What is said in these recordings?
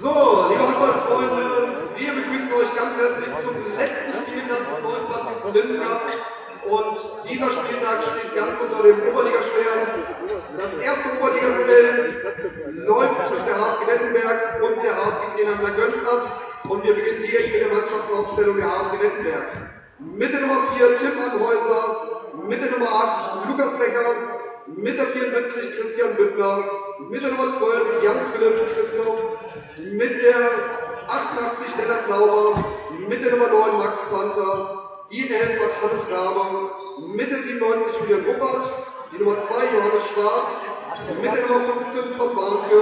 So, liebe Handballfreunde, wir begrüßen euch ganz herzlich zum letzten Spieltag des 29. Lindencup. Und dieser Spieltag steht ganz unter dem Oberligaschweren. Das erste Oberliga-Duell läuft zwischen der HSG Wettenberg und der HSG Klenheim Göns ab. Und wir beginnen direkt mit der Mannschaftsaufstellung der HSG Wettenberg. Mit der Nummer 4 Tim Anhäuser, mit der Nummer 8 Lukas Becker, mit der 74 Christian Büttner, mit der Nummer 12 Jan Philipp Christoph, mit der 88 Lennart Glauber, mit der Nummer 9 Max Panther, die 11 hat Hannes Rabe, mit der 97 Julian Ruppert, die Nummer 2 Johannes Schwarz, mit der Nummer 15 Tom Barnke,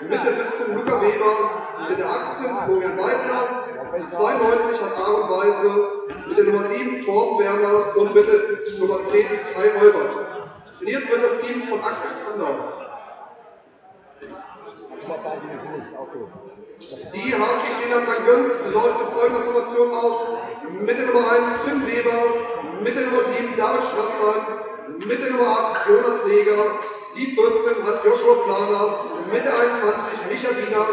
mit der 17 Luca Weber, mit der 18 Florian Weidner, die 92 hat Aaron Weise, mit der Nummer 7 Torben Werner und mit der Nummer 10 Kai Holbert. Trainiert wird das Team von Axel Spandau. Die HC Kinder St. Göns läuft in folgender Formation auf. Mit der Nummer 1 Tim Weber, mit der Nummer 7 David Strassheim, mit der Nummer 8 Jonas Leger, die 14 hat Joshua Planer, mit der 21 Micha Wiener,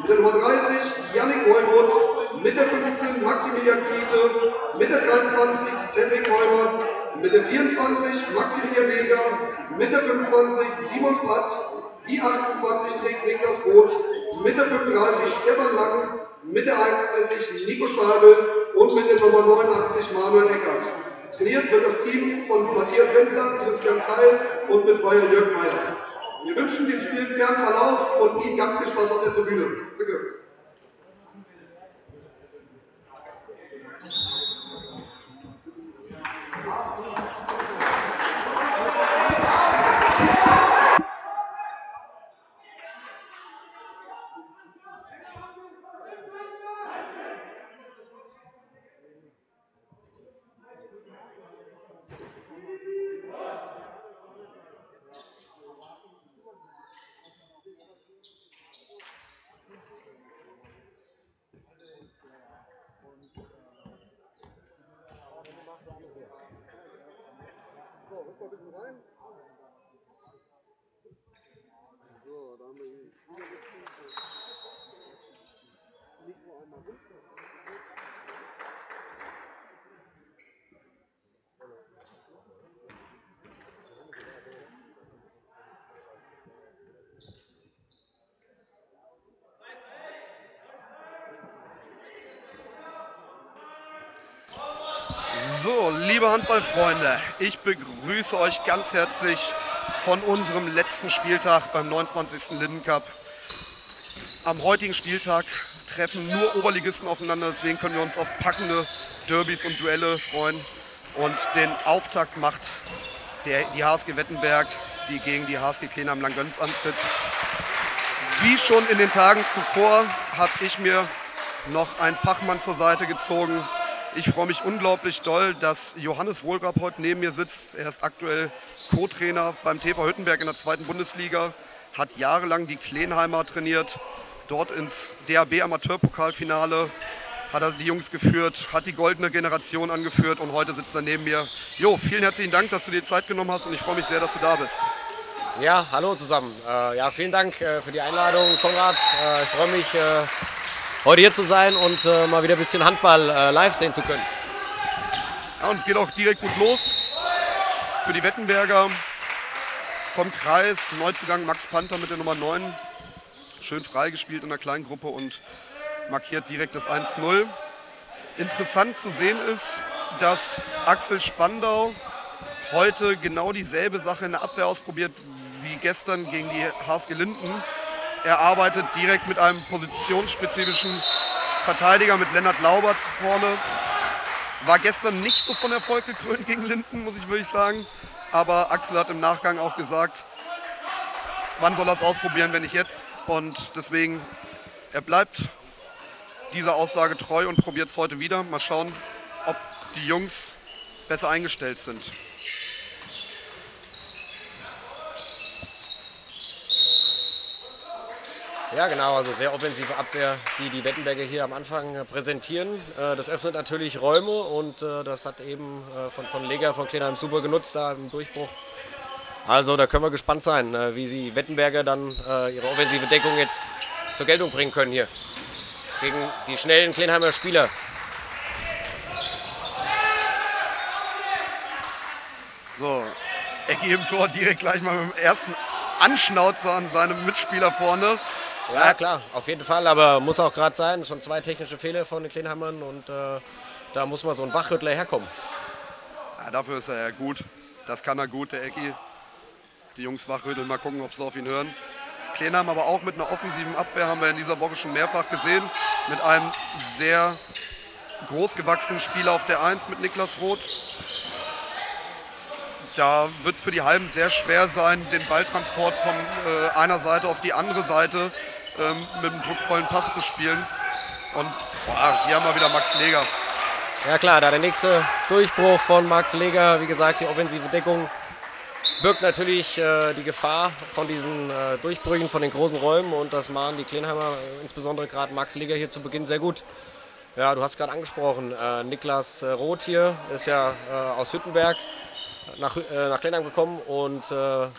mit der Nummer 30 Yannick Neuroth, mit der 15 Maximilian Kiete, mit der 23 Cedric Heumann, mit der 24 Maximilian Weger, mit der 25 Simon Patt, die 28 trägt Niklas Roth, mit der 35 Stefan Lang, mit der 31 Nico Schwabel und mit der Nummer 89 Manuel Eckert. Trainiert wird das Team von Matthias Wendland, Christian Keil und Betreuer Jörg Meyer. Wir wünschen dem Spiel fairen Verlauf und Ihnen ganz viel Spaß auf der Tribüne. Danke. So, liebe Handballfreunde, ich begrüße euch ganz herzlich von unserem letzten Spieltag beim 29. Lindencup. Am heutigen Spieltag treffen nur Oberligisten aufeinander, deswegen können wir uns auf packende Derbys und Duelle freuen. Und den Auftakt macht der, die HSG Wettenberg, die gegen die HSG Kleene am Langgöns antritt. Wie schon in den Tagen zuvor habe ich mir noch einen Fachmann zur Seite gezogen, ich freue mich unglaublich doll, dass Johannes Wohlgrab heute neben mir sitzt. Er ist aktuell Co-Trainer beim TV Hüttenberg in der zweiten Bundesliga, hat jahrelang die Klenheimer trainiert, dort ins DAB Amateurpokalfinale hat er die Jungs geführt, hat die goldene Generation angeführt und heute sitzt er neben mir. Jo, vielen herzlichen Dank, dass du dir Zeit genommen hast und ich freue mich sehr, dass du da bist. Ja, hallo zusammen. Äh, ja, vielen Dank äh, für die Einladung, Konrad. Äh, ich freue mich, äh, heute hier zu sein und äh, mal wieder ein bisschen Handball äh, live sehen zu können. Ja, und es geht auch direkt gut los für die Wettenberger vom Kreis. Neuzugang Max Panther mit der Nummer 9. Schön freigespielt in der kleinen Gruppe und markiert direkt das 1-0. Interessant zu sehen ist, dass Axel Spandau heute genau dieselbe Sache in der Abwehr ausprobiert wie gestern gegen die HSG Linden. Er arbeitet direkt mit einem positionsspezifischen Verteidiger mit Lennart Laubert vorne. War gestern nicht so von Erfolg gekrönt gegen Linden, muss ich wirklich sagen. Aber Axel hat im Nachgang auch gesagt, wann soll er es ausprobieren, wenn nicht jetzt. Und deswegen, er bleibt dieser Aussage treu und probiert es heute wieder. Mal schauen, ob die Jungs besser eingestellt sind. Ja, genau, also sehr offensive Abwehr, die die Wettenberger hier am Anfang äh, präsentieren. Äh, das öffnet natürlich Räume und äh, das hat eben von, von Lega von Klenheim super genutzt da im Durchbruch. Also da können wir gespannt sein, wie sie Wettenberger dann ihre offensive Deckung jetzt zur Geltung bringen können hier. Gegen die schnellen Klenheimer Spieler. So, Ecki im Tor direkt gleich mal mit dem ersten Anschnauzer an seinem Mitspieler vorne. Ja, klar, auf jeden Fall, aber muss auch gerade sein. Schon zwei technische Fehler von den Kleinheimern und äh, da muss mal so ein Wachrüttler herkommen. Ja, dafür ist er ja gut. Das kann er gut, der Ecki. Die Jungs wachrütteln, mal gucken, ob sie auf ihn hören. Klenheim aber auch mit einer offensiven Abwehr haben wir in dieser Woche schon mehrfach gesehen. Mit einem sehr großgewachsenen Spieler auf der 1 mit Niklas Roth. Da wird es für die Halben sehr schwer sein, den Balltransport von äh, einer Seite auf die andere Seite ähm, mit einem druckvollen Pass zu spielen. Und boah, hier haben wir wieder Max Leger. Ja klar, da der nächste Durchbruch von Max Leger. Wie gesagt, die offensive Deckung birgt natürlich äh, die Gefahr von diesen äh, Durchbrüchen, von den großen Räumen. Und das machen die Klenheimer, äh, insbesondere gerade Max Leger hier zu Beginn sehr gut. Ja, du hast gerade angesprochen, äh, Niklas äh, Roth hier ist ja äh, aus Hüttenberg nach, nach Klenheim gekommen und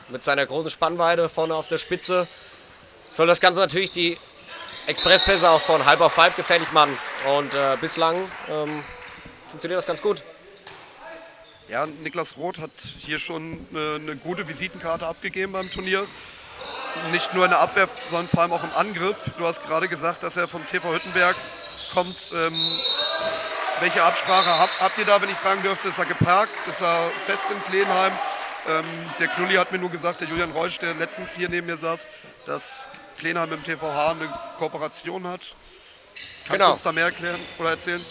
mit seiner großen Spannweite vorne auf der Spitze soll das Ganze natürlich die Expresspässe auch von halb auf halb gefährlich machen. Und bislang ähm, funktioniert das ganz gut. Ja, Niklas Roth hat hier schon eine, eine gute Visitenkarte abgegeben beim Turnier. Nicht nur in der Abwehr, sondern vor allem auch im Angriff. Du hast gerade gesagt, dass er vom TV Hüttenberg kommt. Ähm, welche Absprache habt, habt, ihr da, wenn ich fragen dürfte? Ist er geparkt? Ist er fest in Klenheim? Ähm, der Knulli hat mir nur gesagt, der Julian Reusch, der letztens hier neben mir saß, dass Klenheim im TVH eine Kooperation hat. Kannst genau. du uns da mehr erklären oder erzählen?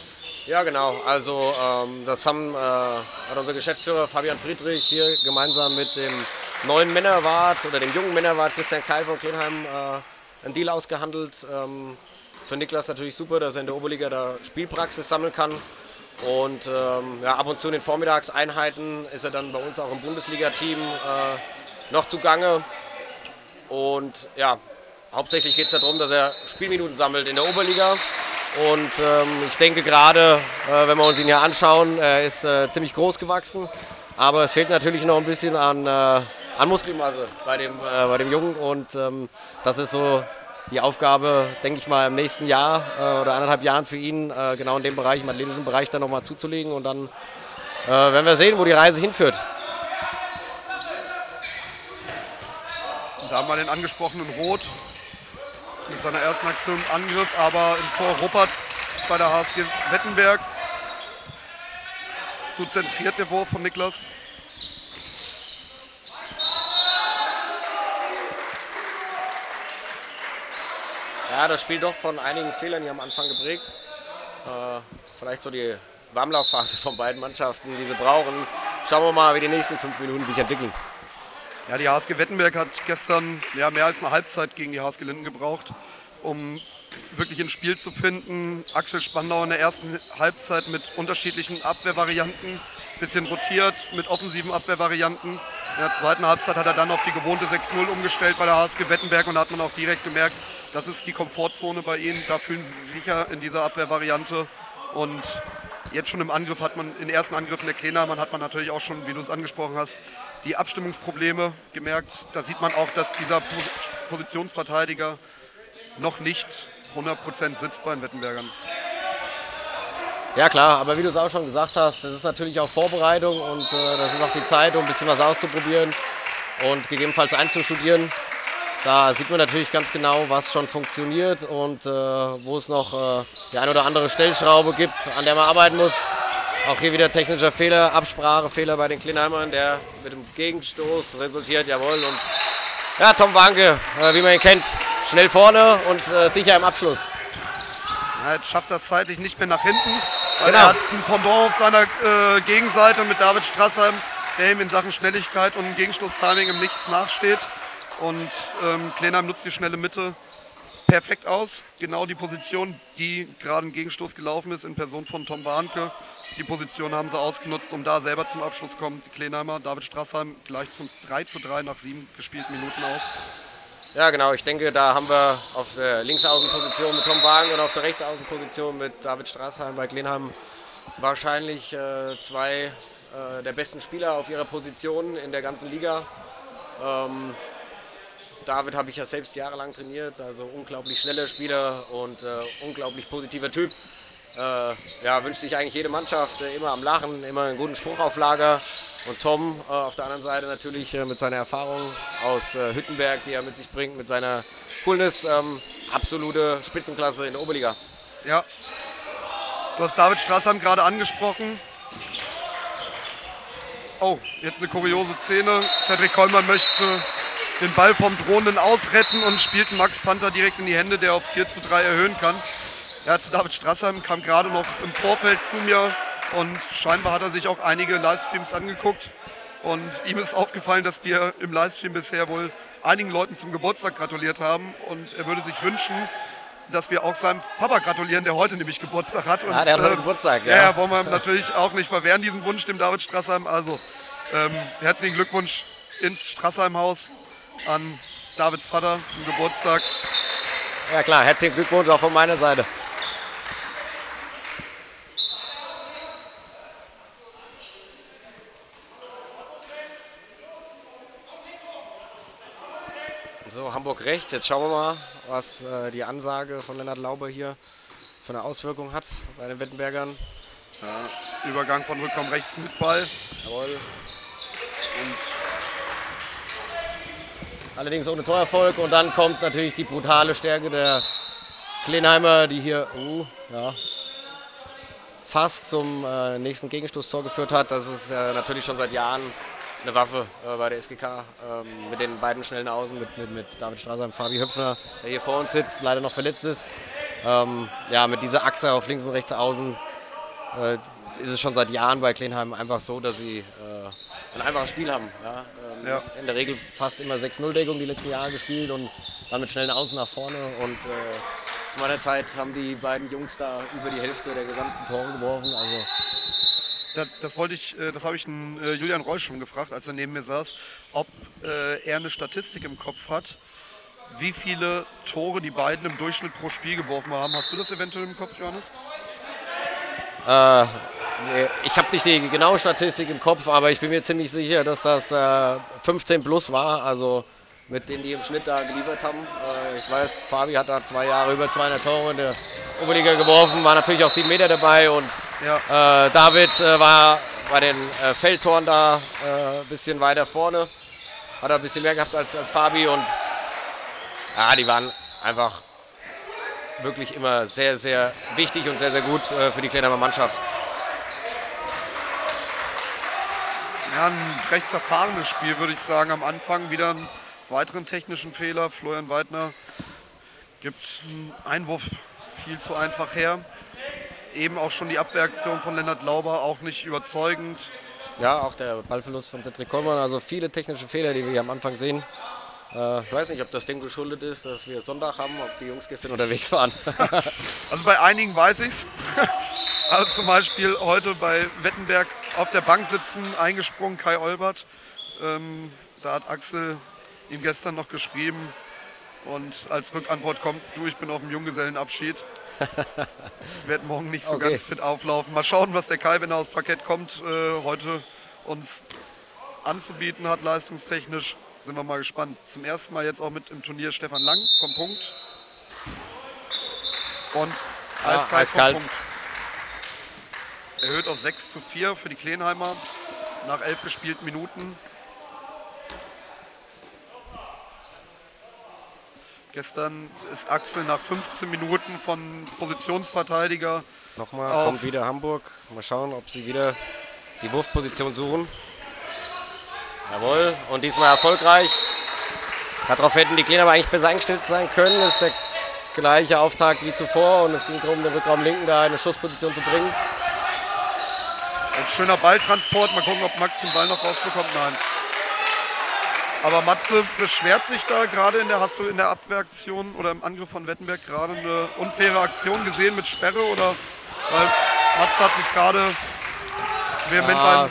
Ja, genau. Also ähm, das haben, äh, hat unser Geschäftsführer Fabian Friedrich hier gemeinsam mit dem neuen Männerwart oder dem jungen Männerwart Christian Keil von Klenheim äh, einen Deal ausgehandelt. Ähm, für Niklas natürlich super, dass er in der Oberliga da Spielpraxis sammeln kann. Und ähm, ja, ab und zu in den Vormittagseinheiten ist er dann bei uns auch im Bundesliga-Team äh, noch zugange. Und ja, hauptsächlich geht es darum, dass er Spielminuten sammelt in der Oberliga und ähm, ich denke gerade, äh, wenn wir uns ihn hier anschauen, er ist äh, ziemlich groß gewachsen. Aber es fehlt natürlich noch ein bisschen an, äh, an Muskelmasse bei dem, äh, bei dem Jungen. Und ähm, das ist so die Aufgabe, denke ich mal, im nächsten Jahr äh, oder anderthalb Jahren für ihn, äh, genau in dem Bereich, im athletischen Bereich, dann nochmal zuzulegen. Und dann werden wir sehen, wo die Reise hinführt. Da haben wir den angesprochenen Rot, mit seiner ersten Aktion im Angriff, aber im Tor Ruppert bei der HSG Wettenberg. Zu zentriert der Wurf von Niklas. Ja, das Spiel doch von einigen Fehlern hier am Anfang geprägt. Äh, vielleicht so die Warmlaufphase von beiden Mannschaften, die sie brauchen. Schauen wir mal, wie die nächsten fünf Minuten sich entwickeln. Ja, die HSG Wettenberg hat gestern ja, mehr als eine Halbzeit gegen die HSG Linden gebraucht, um wirklich ins Spiel zu finden. Axel Spandau in der ersten Halbzeit mit unterschiedlichen Abwehrvarianten, bisschen rotiert mit offensiven Abwehrvarianten. In der zweiten Halbzeit hat er dann auf die gewohnte 6-0 umgestellt bei der HSG Wettenberg und da hat man auch direkt gemerkt, das ist die Komfortzone bei ihnen. Da fühlen sie sich sicher in dieser Abwehrvariante und Jetzt schon im Angriff hat man, in den ersten Angriffen der Klenahmann hat man natürlich auch schon, wie du es angesprochen hast, die Abstimmungsprobleme gemerkt. Da sieht man auch, dass dieser Positionsverteidiger noch nicht 100% sitzt bei den Wettenbergern. Ja klar, aber wie du es auch schon gesagt hast, das ist natürlich auch Vorbereitung und äh, das ist auch die Zeit, um ein bisschen was auszuprobieren und gegebenenfalls einzustudieren. Da sieht man natürlich ganz genau, was schon funktioniert und äh, wo es noch äh, die ein oder andere Stellschraube gibt, an der man arbeiten muss. Auch hier wieder technischer Fehler, Absprachefehler bei den Klinheimern, der mit dem Gegenstoß resultiert, jawohl. Und ja, Tom Wanke, äh, wie man ihn kennt, schnell vorne und äh, sicher im Abschluss. Ja, jetzt schafft das zeitlich nicht mehr nach hinten, weil genau. er hat ein Pendant auf seiner äh, Gegenseite mit David Strassheim, der ihm in Sachen Schnelligkeit und Gegenstoßtiming im Nichts nachsteht. Und ähm, Klenheim nutzt die schnelle Mitte perfekt aus. Genau die Position, die gerade ein Gegenstoß gelaufen ist in Person von Tom Warnke. Die Position haben sie ausgenutzt, um da selber zum Abschluss zu kommen. Die Klenheimer, David Strassheim gleich zum 3 zu 3 nach sieben gespielten Minuten aus. Ja, genau. Ich denke, da haben wir auf der Linksaußenposition mit Tom Wagen und auf der Rechtsaußenposition mit David Strassheim bei Klenheim wahrscheinlich äh, zwei äh, der besten Spieler auf ihrer Position in der ganzen Liga. Ähm, David habe ich ja selbst jahrelang trainiert, also unglaublich schneller Spieler und äh, unglaublich positiver Typ. Äh, ja, wünscht sich eigentlich jede Mannschaft äh, immer am Lachen, immer einen guten Spruch auf Lager. Und Tom äh, auf der anderen Seite natürlich äh, mit seiner Erfahrung aus äh, Hüttenberg, die er mit sich bringt, mit seiner Coolness, ähm, absolute Spitzenklasse in der Oberliga. Ja. Du hast David Strassam gerade angesprochen. Oh, jetzt eine kuriose Szene. Cedric Kollmann möchte den Ball vom Drohenden ausretten und spielt Max Panther direkt in die Hände, der auf 4 zu 3 erhöhen kann. Ja, zu David Strassheim kam gerade noch im Vorfeld zu mir und scheinbar hat er sich auch einige Livestreams angeguckt. Und ihm ist aufgefallen, dass wir im Livestream bisher wohl einigen Leuten zum Geburtstag gratuliert haben. Und er würde sich wünschen, dass wir auch seinem Papa gratulieren, der heute nämlich Geburtstag hat. Und, ah, der hat heute äh, Geburtstag, ja. ja. Wollen wir natürlich auch nicht verwehren, diesen Wunsch dem David Strassheim. Also ähm, herzlichen Glückwunsch ins Strassheim-Haus an Davids Vater zum Geburtstag. Ja klar, herzlichen Glückwunsch auch von meiner Seite. So, Hamburg rechts. Jetzt schauen wir mal, was äh, die Ansage von Lennart Lauber hier für eine Auswirkung hat bei den Wettenbergern. Ja, Übergang von Rückraum rechts mit Ball. Jawohl. Und allerdings ohne Torerfolg. Und dann kommt natürlich die brutale Stärke der Klenheimer, die hier uh, ja, fast zum äh, nächsten Gegenstoßtor geführt hat. Das ist äh, natürlich schon seit Jahren eine Waffe äh, bei der SGK. Ähm, mit den beiden schnellen Außen, mit, mit, mit David Strasser und Fabi Höpfner, der hier vor uns sitzt, leider noch verletzt ist. Ähm, ja, mit dieser Achse auf links und rechts außen äh, ist es schon seit Jahren bei Klenheim einfach so, dass sie äh, ein einfaches Spiel haben. Ja? Ja. In der Regel fast immer 6-0-Deckung die letzten Jahre gespielt und dann mit schnellen Außen nach vorne. Und äh, zu meiner Zeit haben die beiden Jungs da über die Hälfte der gesamten Tore geworfen. Also Das, das wollte ich, äh, das habe ich den, äh, Julian Reusch schon gefragt, als er neben mir saß, ob äh, er eine Statistik im Kopf hat, wie viele Tore die beiden im Durchschnitt pro Spiel geworfen haben. Hast du das eventuell im Kopf, Johannes? Äh, ich habe nicht die genaue Statistik im Kopf, aber ich bin mir ziemlich sicher, dass das äh, 15 plus war. Also mit denen, die im Schnitt da geliefert haben. Äh, ich weiß, Fabi hat da zwei Jahre über 200 Tore in der Oberliga geworfen, war natürlich auch sieben Meter dabei und Ja. äh, David äh, war bei den äh, Feldtoren da äh, ein bisschen weiter vorne. Hat er ein bisschen mehr gehabt als, als Fabi und ja, die waren einfach wirklich immer sehr, sehr wichtig und sehr, sehr gut äh, für die Kleinerer Mannschaft. Ja, ein recht zerfahrenes Spiel, würde ich sagen. Am Anfang wieder einen weiteren technischen Fehler. Florian Weidner gibt einen Einwurf viel zu einfach her. Eben auch schon die Abwehraktion von Lennart Lauber auch nicht überzeugend. Ja, auch der Ballverlust von Cedric Kollmann, also viele technische Fehler, die wir hier am Anfang sehen. Äh, ich weiß nicht, ob das dem geschuldet ist, dass wir Sonntag haben, ob die Jungs gestern unterwegs waren. Also bei einigen weiß ich's. Also zum Beispiel heute bei Wettenberg auf der Bank sitzen, eingesprungen Kai Olbert. Ähm, da hat Axel ihm gestern noch geschrieben und als Rückantwort kommt, du, ich bin auf dem Junggesellenabschied. Werd morgen nicht so Okay. ganz fit auflaufen. Mal schauen, was der Kai, wenn er aufs Parkett kommt, äh, heute uns anzubieten hat, leistungstechnisch. Sind wir mal gespannt. Zum ersten Mal jetzt auch mit im Turnier Stefan Lang vom Punkt. Und Ja, eiskalt, eiskalt. vom Punkt. Erhöht auf 6 zu 4 für die Klenheimer nach elf gespielten Minuten. Gestern ist Axel nach 15 Minuten von Positionsverteidiger Nochmal kommt wieder Hamburg. Mal schauen, ob sie wieder die Wurfposition suchen. Jawohl, und diesmal erfolgreich. Darauf hätten die Kleinerer eigentlich besser eingestellt sein können. Das ist der gleiche Auftakt wie zuvor und es ging darum, den Rückraum linken da in eine Schussposition zu bringen. Ein schöner Balltransport. Mal gucken, ob Max den Ball noch rausbekommt. Nein. Aber Matze beschwert sich da gerade in der, hast du in der Abwehraktion oder im Angriff von Wettenberg gerade eine unfaire Aktion gesehen mit Sperre oder weil Matze hat sich gerade vehement Ja,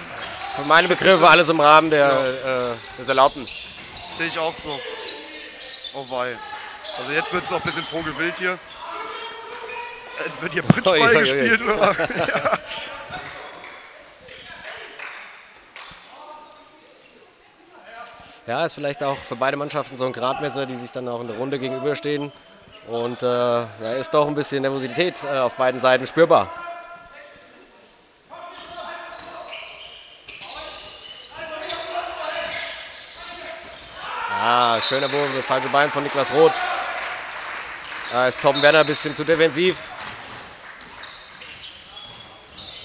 beim meine Begriffe alles im Rahmen der, äh, des Erlaubten. sehe ich auch so. Oh wei. Also jetzt wird es auch ein bisschen vogelwild hier. Jetzt wird hier ui, Pritschball ui. gespielt. Oder? ja. Ja, ist vielleicht auch für beide Mannschaften so ein Gradmesser, die sich dann auch in der Runde gegenüberstehen. Und äh, da ist doch ein bisschen Nervosität äh, auf beiden Seiten spürbar. Ah, schöner Wurf, das falsche Bein von Niklas Roth. Da ist Tom Werner ein bisschen zu defensiv.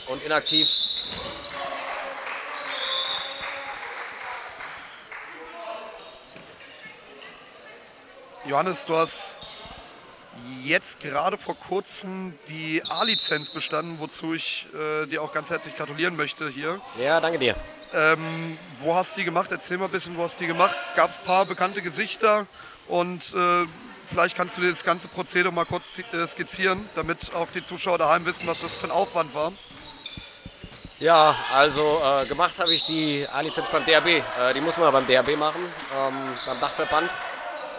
Und inaktiv. Johannes, du hast jetzt gerade vor kurzem die A-Lizenz bestanden, wozu ich äh, dir auch ganz herzlich gratulieren möchte hier. Ja, danke dir. Ähm, wo hast du die gemacht? Erzähl mal ein bisschen, wo hast du die gemacht? Gab es ein paar bekannte Gesichter und äh, vielleicht kannst du dir das ganze Prozedere mal kurz äh, skizzieren, damit auch die Zuschauer daheim wissen, was das für ein Aufwand war. Ja, also äh, gemacht habe ich die A-Lizenz beim DRB. Äh, die muss man beim DRB machen, ähm, beim Dachverband.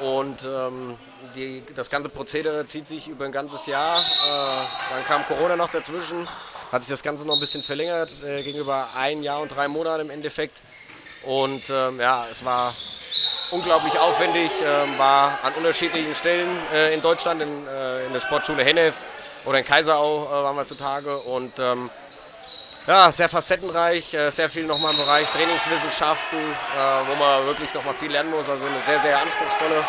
Und ähm, die, das ganze Prozedere zieht sich über ein ganzes Jahr. Äh, dann kam Corona noch dazwischen, hat sich das Ganze noch ein bisschen verlängert, äh, gegenüber ein Jahr und drei Monaten im Endeffekt. Und ähm, ja, es war unglaublich aufwendig, äh, war an unterschiedlichen Stellen äh, in Deutschland, in, äh, in, der Sportschule Hennef oder in Kaiserau äh, waren wir zutage. Und ähm, ja, sehr facettenreich, äh, sehr viel nochmal im Bereich Trainingswissenschaften, äh, wo man wirklich nochmal viel lernen muss. Also eine sehr, sehr anspruchsvolle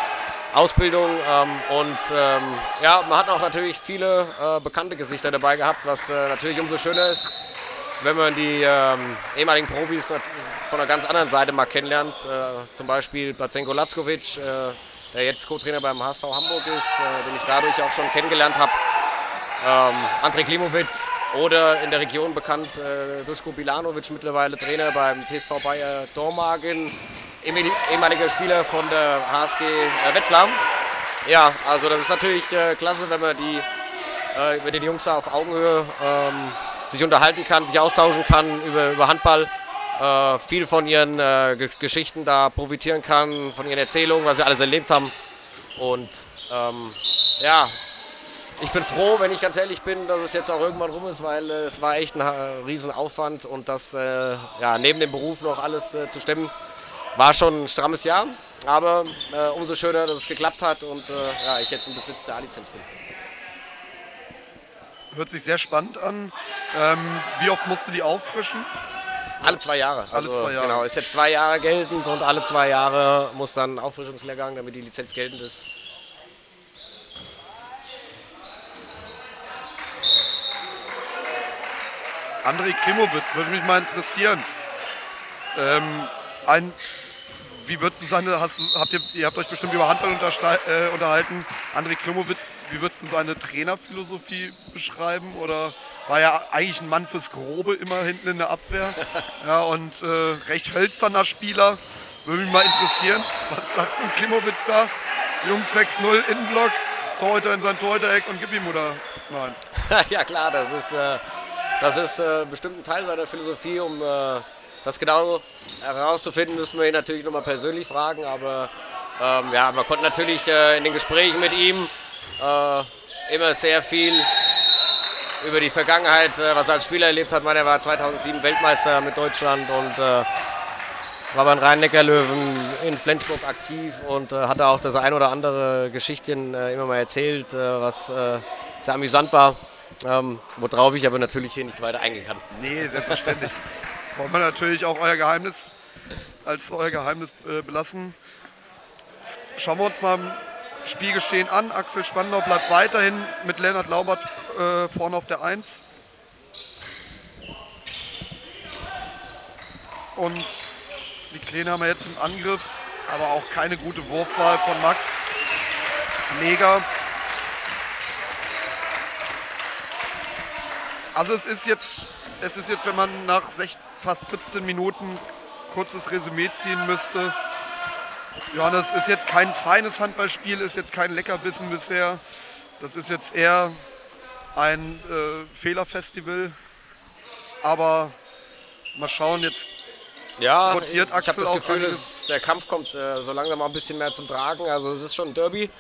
Ausbildung. Ähm, und ähm, ja, man hat auch natürlich viele äh, bekannte Gesichter dabei gehabt, was natürlich umso schöner ist, wenn man die ähm, ehemaligen Profis von einer ganz anderen Seite mal kennenlernt. Zum Beispiel Blazenko Lackovic, der jetzt Co-Trainer beim HSV Hamburg ist, den ich dadurch auch schon kennengelernt habe. André Klimowitz, oder in der Region bekannt äh, Duško Bilanovic, mittlerweile Trainer beim TSV Bayer Dormagen, ehemaliger Spieler von der HSG äh, Wetzlar. Ja, also das ist natürlich äh, klasse, wenn man die, äh, über die Jungs auf Augenhöhe ähm, sich unterhalten kann, sich austauschen kann über, über Handball. Äh, viel von ihren äh, Geschichten da profitieren kann, von ihren Erzählungen, was sie alles erlebt haben. Und ähm, ja, ich bin froh, wenn ich ganz ehrlich bin, dass es jetzt auch irgendwann rum ist, weil äh, es war echt ein äh, Riesenaufwand und das äh, ja, neben dem Beruf noch alles äh, zu stemmen, war schon ein strammes Jahr. Aber äh, umso schöner, dass es geklappt hat und äh, ja, ich jetzt im Besitz der A-Lizenz bin. Hört sich sehr spannend an. Ähm, wie oft musst du die auffrischen? Alle zwei Jahre. Alle also, zwei Jahre. Genau, ist jetzt zwei Jahre geltend und alle zwei Jahre muss dann Auffrischungslehrgang, damit die Lizenz geltend ist. André Klimowitz, würde mich mal interessieren. Ähm, ein, wie würdest du seine, hast, habt ihr, ihr habt euch bestimmt über Handball äh, unterhalten. André Klimowitz, wie würdest du seine Trainerphilosophie beschreiben? Oder war er eigentlich ein Mann fürs Grobe immer hinten in der Abwehr? Ja, und äh, recht hölzerner Spieler. Würde mich mal interessieren. Was sagt ein Klimowitz da? Jungs 6-0 Innenblock, Torhüter in sein Torhüter-Eck und gib ihm oder nein? ja klar, das ist. Äh das ist äh, bestimmt ein Teil seiner Philosophie, um äh, das genau herauszufinden, müssen wir ihn natürlich nochmal persönlich fragen. Aber ähm, ja, man konnte natürlich äh, in den Gesprächen mit ihm äh, immer sehr viel über die Vergangenheit, äh, was er als Spieler erlebt hat. Meine, er war 2007 Weltmeister mit Deutschland und äh, war beim Rhein-Neckar-Löwen in Flensburg aktiv und äh, hatte auch das ein oder andere Geschichtchen immer mal erzählt, was sehr amüsant war. Ähm, worauf ich aber natürlich hier nicht weiter eingehen kann. Nee, selbstverständlich. Wollen wir natürlich auch euer Geheimnis als euer Geheimnis äh, belassen. Schauen wir uns mal im Spielgeschehen an. Axel Spandau bleibt weiterhin mit Lennart Laubert äh, vorne auf der 1. Und die Kleine haben wir jetzt im Angriff, aber auch keine gute Wurfwahl von Max. Mega. Also es ist jetzt, es ist jetzt, wenn man nach fast 17 Minuten kurzes Resümee ziehen müsste. Johannes ist jetzt kein feines Handballspiel, ist jetzt kein Leckerbissen bisher. Das ist jetzt eher ein äh, Fehlerfestival. Aber mal schauen, jetzt ja, rotiert ich, Axel ich habe das Gefühl, dass der Kampf kommt äh, so langsam mal ein bisschen mehr zum Tragen. Also es ist schon ein Derby.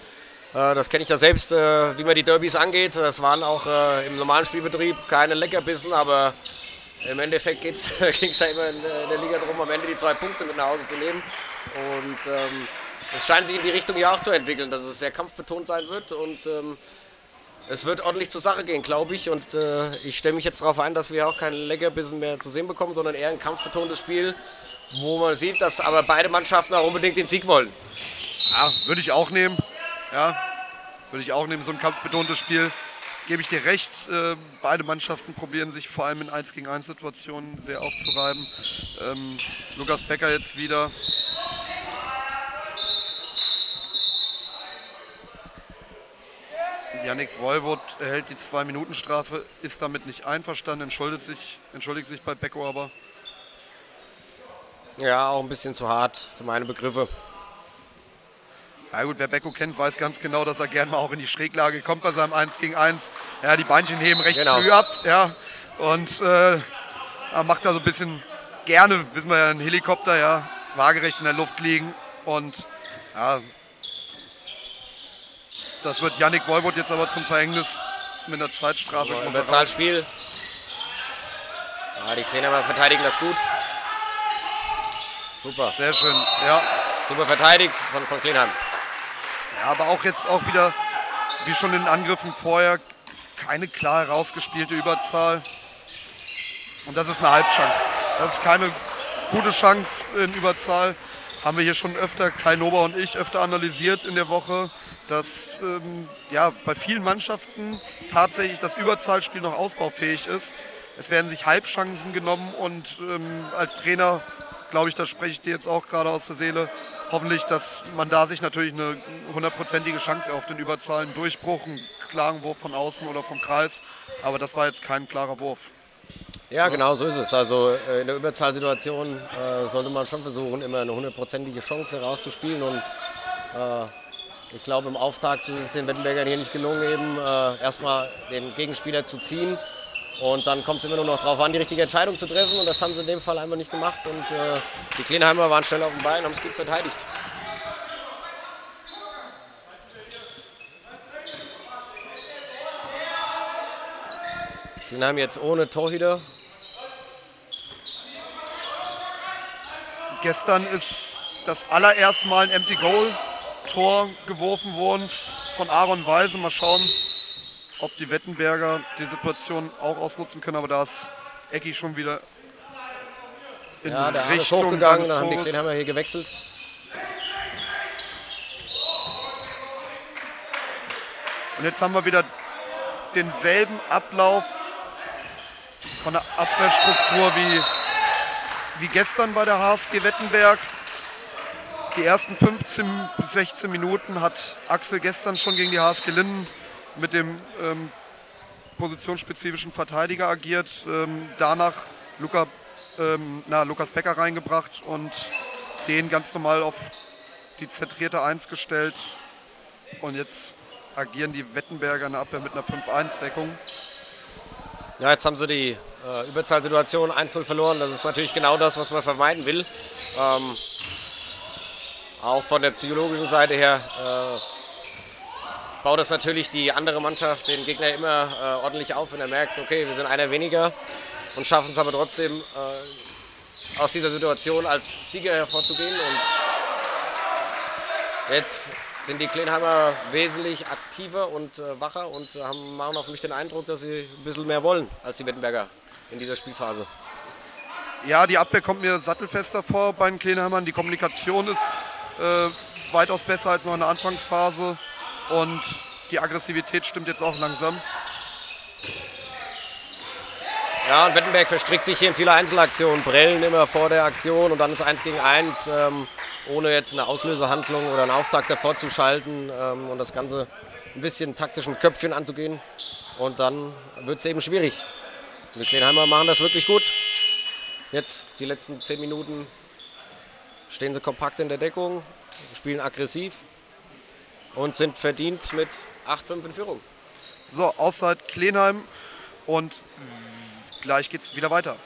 Äh, das kenne ich ja selbst, äh, wie man die Derbys angeht. Das waren auch äh, im normalen Spielbetrieb keine Leckerbissen, aber im Endeffekt ging es ja immer in der Liga darum, am Ende die zwei Punkte mit nach Hause zu nehmen. Und ähm, es scheint sich in die Richtung ja auch zu entwickeln, dass es sehr kampfbetont sein wird und ähm, es wird ordentlich zur Sache gehen, glaube ich. Und äh, ich stelle mich jetzt darauf ein, dass wir auch kein Leckerbissen mehr zu sehen bekommen, sondern eher ein kampfbetontes Spiel, wo man sieht, dass aber beide Mannschaften auch unbedingt den Sieg wollen. Ja, würde ich auch nehmen. Ja, würde ich auch nehmen, so ein kampfbetontes Spiel. Gebe ich dir recht, äh, beide Mannschaften probieren sich vor allem in 1 gegen 1 Situationen sehr aufzureiben. Ähm, Lukas Becker jetzt wieder. Yannick Wolwood erhält die 2-Minuten-Strafe, ist damit nicht einverstanden, entschuldigt sich, entschuldigt sich bei Becko aber. Ja, auch ein bisschen zu hart für meine Begriffe. Ja gut, wer Becko kennt, weiß ganz genau, dass er gerne mal auch in die Schräglage kommt bei seinem 1 gegen 1. Ja, die Beinchen heben recht genau. früh ab. Ja, und äh, er macht da so ein bisschen gerne, wissen wir ja, einen Helikopter, ja, waagerecht in der Luft liegen. Und ja, das wird Yannick Wolbert jetzt aber zum Verhängnis mit einer Zeitstrafe. Also, Bezahlspiel. Ja, die Trainer verteidigen das gut. Super. Sehr schön, ja. Super verteidigt von, von Klenheim. Ja, aber auch jetzt auch wieder, wie schon in den Angriffen vorher, keine klar herausgespielte Überzahl. Und das ist eine Halbchance. Das ist keine gute Chance in Überzahl. Haben wir hier schon öfter, Kai Nober und ich, öfter analysiert in der Woche, dass ähm, ja, bei vielen Mannschaften tatsächlich das Überzahlspiel noch ausbaufähig ist. Es werden sich Halbchancen genommen und ähm, als Trainer glaube ich, das spreche ich dir jetzt auch gerade aus der Seele. Hoffentlich, dass man da sich natürlich eine hundertprozentige Chance auf den Überzahlen Durchbruch, einen klaren Wurf von außen oder vom Kreis. Aber das war jetzt kein klarer Wurf. Ja, genau so ist es. Also äh, in der Überzahlsituation äh, sollte man schon versuchen, immer eine hundertprozentige Chance herauszuspielen. Und äh, ich glaube, im Auftakt ist es den Wettenbergern hier nicht gelungen, eben äh, erstmal den Gegenspieler zu ziehen und dann kommt es immer nur noch darauf an, die richtige Entscheidung zu treffen. Und das haben sie in dem Fall einfach nicht gemacht. Und äh, die Klenheimer waren schnell auf dem Bein und haben es gut verteidigt. Klenheim jetzt ohne Torhüter. Gestern ist das allererste Mal ein Empty Goal Tor geworfen worden von Aaron Weise. Mal schauen, ob die Wettenberger die Situation auch ausnutzen können, aber da ist Ecki schon wieder in ja, der Richtung hochgegangen, dann haben die den haben wir hier gewechselt. Und jetzt haben wir wieder denselben Ablauf von der Abwehrstruktur wie, wie gestern bei der HSG Wettenberg. Die ersten 15 bis 16 Minuten hat Axel gestern schon gegen die HSG Linden mit dem ähm, positionsspezifischen Verteidiger agiert, ähm, danach Luca, ähm, na, Lukas Becker reingebracht und den ganz normal auf die zentrierte 1 gestellt. Und jetzt agieren die Wettenberger in der Abwehr mit einer 5-1-Deckung. Ja, jetzt haben sie die äh, Überzahlsituation 1-0 verloren. Das ist natürlich genau das, was man vermeiden will. Ähm, auch von der psychologischen Seite her äh, baut das natürlich die andere Mannschaft, den Gegner immer äh, ordentlich auf, wenn er merkt, okay, wir sind einer weniger und schaffen es aber trotzdem äh, aus dieser Situation als Sieger hervorzugehen. Und jetzt sind die Klenheimer wesentlich aktiver und äh, wacher und haben, machen auf mich den Eindruck, dass sie ein bisschen mehr wollen als die Wittenberger in dieser Spielphase. Ja, die Abwehr kommt mir sattelfester vor bei den Klenheimern. Die Kommunikation ist äh, weitaus besser als noch in der Anfangsphase. Und die Aggressivität stimmt jetzt auch langsam. Ja, und Wettenberg verstrickt sich hier in viele Einzelaktionen. Brellen immer vor der Aktion und dann ist 1 gegen 1, ähm, ohne jetzt eine Auslösehandlung oder einen Auftakt davor zu schalten ähm, und das Ganze ein bisschen taktisch mit Köpfchen anzugehen. Und dann wird es eben schwierig. Die Kleinheimer machen das wirklich gut. Jetzt die letzten 10 Minuten stehen sie kompakt in der Deckung, spielen aggressiv, und sind verdient mit 8-5 in Führung. So, Auszeit Klenheim und gleich geht es wieder weiter.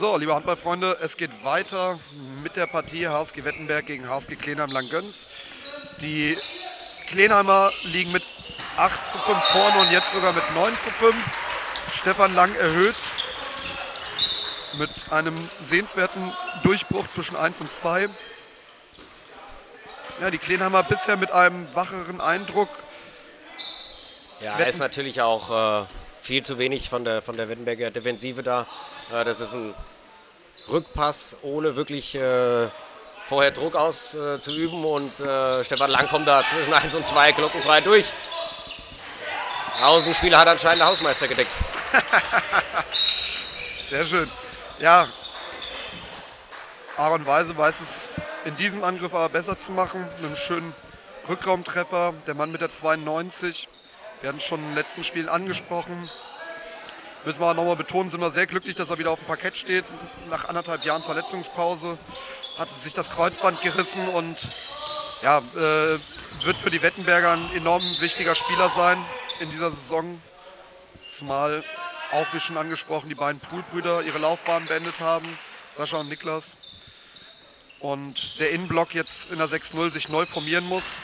So, liebe Handballfreunde, es geht weiter mit der Partie HSG Wettenberg gegen HSG Klenheim Langgöns. Die Klenheimer liegen mit 8 zu 5 vorne und jetzt sogar mit 9 zu 5. Stefan Lang erhöht mit einem sehenswerten Durchbruch zwischen 1 und 2. Ja, die Klenheimer bisher mit einem wacheren Eindruck. Ja, Wetten ist natürlich auch äh, viel zu wenig von der, von der Wittenberger Defensive da. Äh, das ist ein Rückpass, ohne wirklich äh, vorher Druck auszuüben. und äh, Stefan Lang kommt da zwischen 1 und 2 glockenfrei durch. Außenspieler hat anscheinend der Hausmeister gedeckt. Sehr schön. Ja, Aaron Weise weiß es in diesem Angriff aber besser zu machen. Mit einem schönen Rückraumtreffer. Der Mann mit der 92. Wir hatten schon den letzten Spielen angesprochen. Müssen wir nochmal betonen, sind wir sehr glücklich, dass er wieder auf dem Parkett steht. Nach anderthalb Jahren Verletzungspause hat sich das Kreuzband gerissen und ja, äh, wird für die Wettenberger ein enorm wichtiger Spieler sein in dieser Saison. Zumal auch, wie schon angesprochen, die beiden Poolbrüder ihre Laufbahn beendet haben. Sascha und Niklas. Und der Innenblock jetzt in der 6-0 sich neu formieren muss.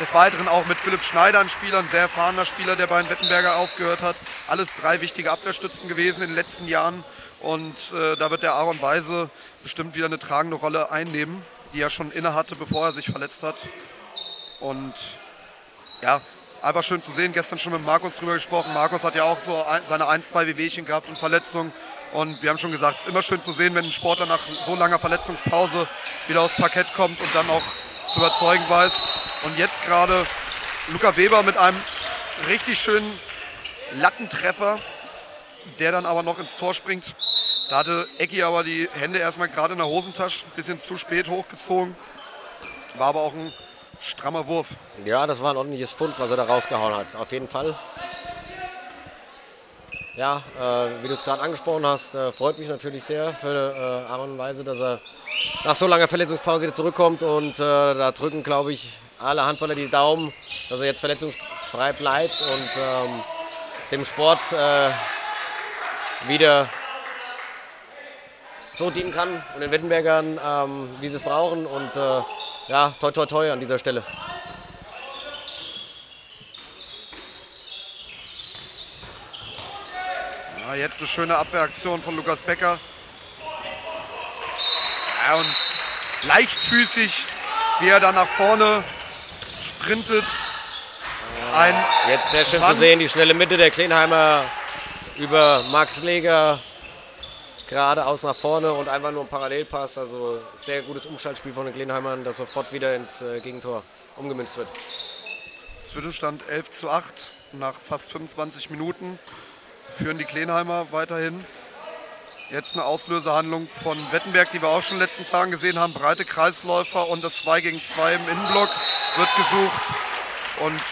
Des Weiteren auch mit Philipp Schneider, ein Spieler, ein sehr erfahrener Spieler, der bei den Wettenberger aufgehört hat. Alles drei wichtige Abwehrstützen gewesen in den letzten Jahren. Und äh, da wird der Aaron Weise bestimmt wieder eine tragende Rolle einnehmen, die er schon inne hatte, bevor er sich verletzt hat. Und ja, einfach schön zu sehen. Gestern schon mit Markus drüber gesprochen. Markus hat ja auch so ein, seine ein, zwei Wehwehchen gehabt und Verletzungen. Und wir haben schon gesagt, es ist immer schön zu sehen, wenn ein Sportler nach so langer Verletzungspause wieder aufs Parkett kommt und dann auch zu überzeugen weiß. Und jetzt gerade Luca Weber mit einem richtig schönen Lattentreffer, der dann aber noch ins Tor springt. Da hatte Ecki aber die Hände erstmal gerade in der Hosentasche, ein bisschen zu spät hochgezogen. War aber auch ein strammer Wurf. Ja, das war ein ordentliches Fund, was er da rausgehauen hat. Auf jeden Fall. Ja, äh, wie du es gerade angesprochen hast, äh, freut mich natürlich sehr für äh, Aaron Weise, dass er nach so langer Verletzungspause wieder zurückkommt. Und äh, da drücken, glaube ich, alle Handballer die Daumen, dass er jetzt verletzungsfrei bleibt und ähm, dem Sport äh, wieder so dienen kann und den Wittenbergern, ähm, wie sie es brauchen. Und äh, ja, toi toi toi an dieser Stelle. Ja, jetzt eine schöne Abwehraktion von Lukas Becker. Ja, und leichtfüßig, wie er da nach vorne sprintet. Ein Jetzt sehr schön Mann. zu sehen, die schnelle Mitte der Klenheimer über Max Leger geradeaus nach vorne und einfach nur ein Parallelpass. Also sehr gutes Umschaltspiel von den Klenheimern, das sofort wieder ins äh, Gegentor umgemünzt wird. Zwischenstand 11 zu 8 nach fast 25 Minuten führen die Klenheimer weiterhin. Jetzt eine Auslösehandlung von Wettenberg, die wir auch schon in den letzten Tagen gesehen haben. Breite Kreisläufer und das 2 gegen 2 im Innenblock wird gesucht. Und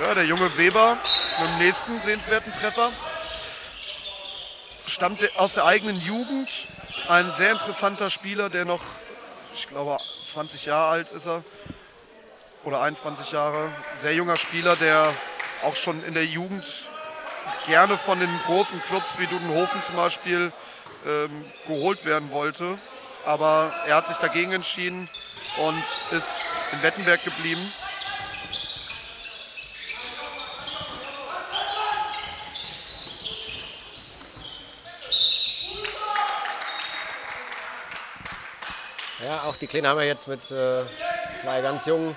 ja, der junge Weber mit dem nächsten sehenswerten Treffer stammt aus der eigenen Jugend. Ein sehr interessanter Spieler, der noch, ich glaube, 20 Jahre alt ist er. Oder 21 Jahre. Sehr junger Spieler, der auch schon in der Jugend gerne von den großen Clubs wie Dudenhofen zum Beispiel ähm, geholt werden wollte. Aber er hat sich dagegen entschieden und ist in Wettenberg geblieben. Ja, auch die Kleinen haben wir jetzt mit äh, zwei ganz jungen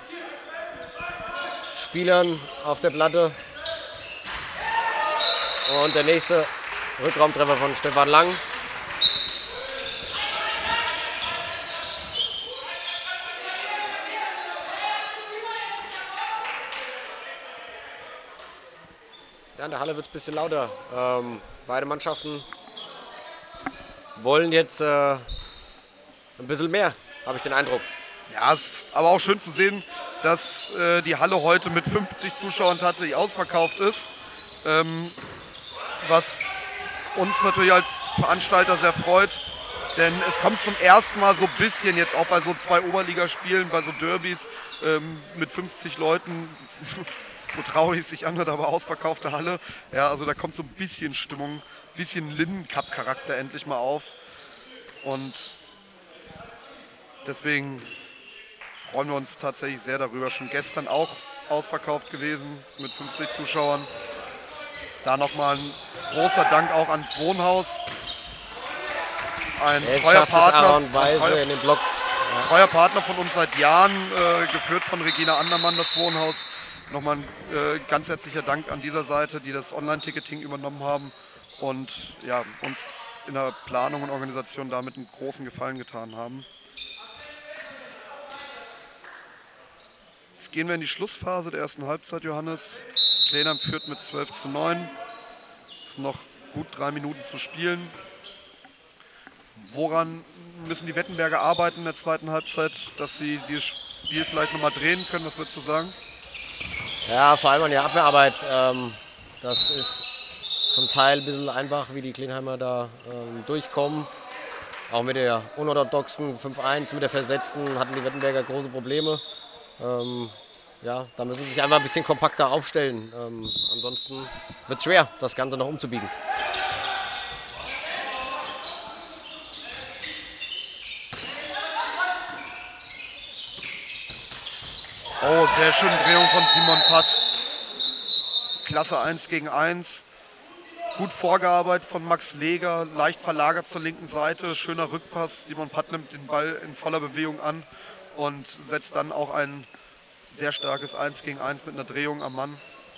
Spielern auf der Platte. Und der nächste Rückraumtreffer von Stefan Lang. Der Halle wird es ein bisschen lauter. Ähm, beide Mannschaften wollen jetzt äh, ein bisschen mehr, habe ich den Eindruck. Ja, es ist aber auch schön zu sehen, dass äh, die Halle heute mit 50 Zuschauern tatsächlich ausverkauft ist. Ähm, was uns natürlich als Veranstalter sehr freut. Denn es kommt zum ersten Mal so ein bisschen jetzt auch bei so zwei Oberligaspielen, bei so Derbys ähm, mit 50 Leuten, so traurig es sich anhört, aber ausverkaufte Halle. Ja, also da kommt so ein bisschen Stimmung bisschen Linden-Cup-Charakter endlich mal auf. Und deswegen freuen wir uns tatsächlich sehr darüber. Schon gestern auch ausverkauft gewesen mit 50 Zuschauern. Da nochmal ein großer Dank auch ans Wohnhaus. Ein treuer Partner, ein treuer Partner von uns seit Jahren, äh, geführt von Regina Andermann, das Wohnhaus. Nochmal ein äh, ganz herzlicher Dank an dieser Seite, die das Online-Ticketing übernommen haben und ja, uns in der Planung und Organisation damit einen großen Gefallen getan haben. Jetzt gehen wir in die Schlussphase der ersten Halbzeit, Johannes. Klenheim führt mit 12 zu 9. Es sind noch gut drei Minuten zu spielen. Woran müssen die Wettenberger arbeiten in der zweiten Halbzeit, dass sie dieses Spiel vielleicht nochmal drehen können? Was würdest du sagen? Ja, vor allem an der Abwehrarbeit. Ähm, das ist zum Teil ein bisschen einfach, wie die Klinheimer da ähm, durchkommen. Auch mit der unorthodoxen 5-1, mit der versetzten hatten die Wettenberger große Probleme. Ähm, ja, da müssen sie sich einfach ein bisschen kompakter aufstellen. Ähm, ansonsten wird es schwer, das Ganze noch umzubiegen. Oh, sehr schöne Drehung von Simon Patt. Klasse 1 gegen 1. Gut vorgearbeitet von Max Leger, leicht verlagert zur linken Seite, schöner Rückpass. Simon Patt nimmt den Ball in voller Bewegung an und setzt dann auch ein sehr starkes 1 gegen 1 mit einer Drehung am Mann.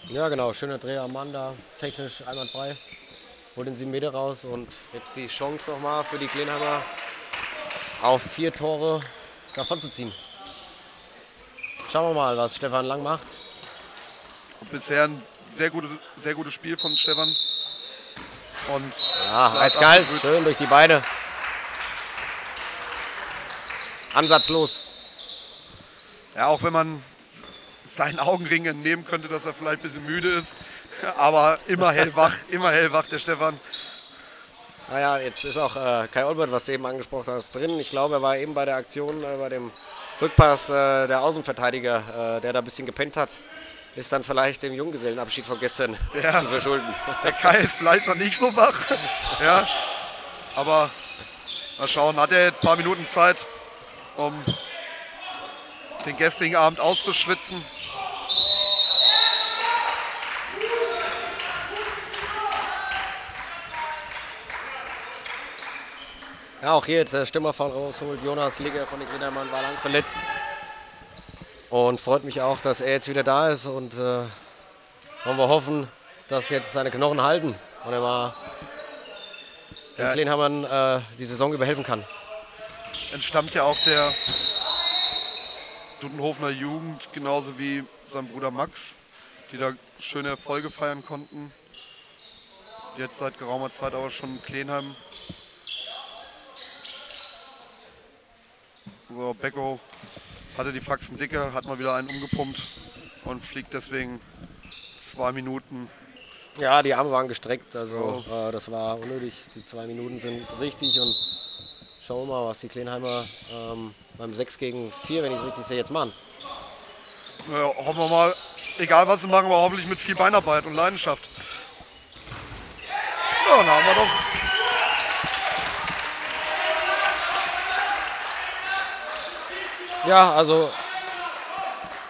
Ja, genau, schöner Dreher am Mann da, technisch einwandfrei. Holt den 7 Meter raus und jetzt die Chance nochmal für die Klinheimer auf vier Tore davon zu ziehen. Schauen wir mal, was Stefan Lang macht. Bisher ein sehr, gute, sehr gutes Spiel von Stefan. Und Ja, eiskalt, schön durch die Beine. Ansatzlos. Ja, auch wenn man seinen Augenringen entnehmen könnte, dass er vielleicht ein bisschen müde ist. Aber immer hellwach, immer hellwach, der Stefan. Naja, jetzt ist auch äh, Kai Olbert, was du eben angesprochen hast, drin. Ich glaube, er war eben bei der Aktion, äh, bei dem Rückpass äh, der Außenverteidiger, äh, der da ein bisschen gepennt hat. Ist dann vielleicht dem Junggesellenabschied von gestern Ja. zu verschulden. Der Kai ist vielleicht noch nicht so wach. Ja, aber mal schauen, hat er jetzt ein paar Minuten Zeit, um den gestrigen Abend auszuschwitzen. Ja, auch hier jetzt der Stimmerfall rausholt. Jonas Ligger von den Kindermann war lang verletzt. Und freut mich auch, dass er jetzt wieder da ist. Und äh, wollen wir hoffen, dass jetzt seine Knochen halten und er mal den Ja. Klenhammern äh, die Saison überhelfen kann. Entstammt ja auch der Dudenhofener Jugend, genauso wie sein Bruder Max, die da schöne Erfolge feiern konnten. Jetzt seit geraumer Zeit aber schon in Klenheim. So, Becko hatte die Faxen dicker, hat mal wieder einen umgepumpt und fliegt deswegen zwei Minuten. Ja, die Arme waren gestreckt, also äh, das war unnötig. Die zwei Minuten sind richtig und schauen wir mal, was die Klenheimer ähm, beim 6 gegen 4, wenn ich es richtig sehe, jetzt machen. Ja, hoffen wir mal, egal was sie machen, aber hoffentlich mit viel Beinarbeit und Leidenschaft. Ja, dann haben wir doch Ja, also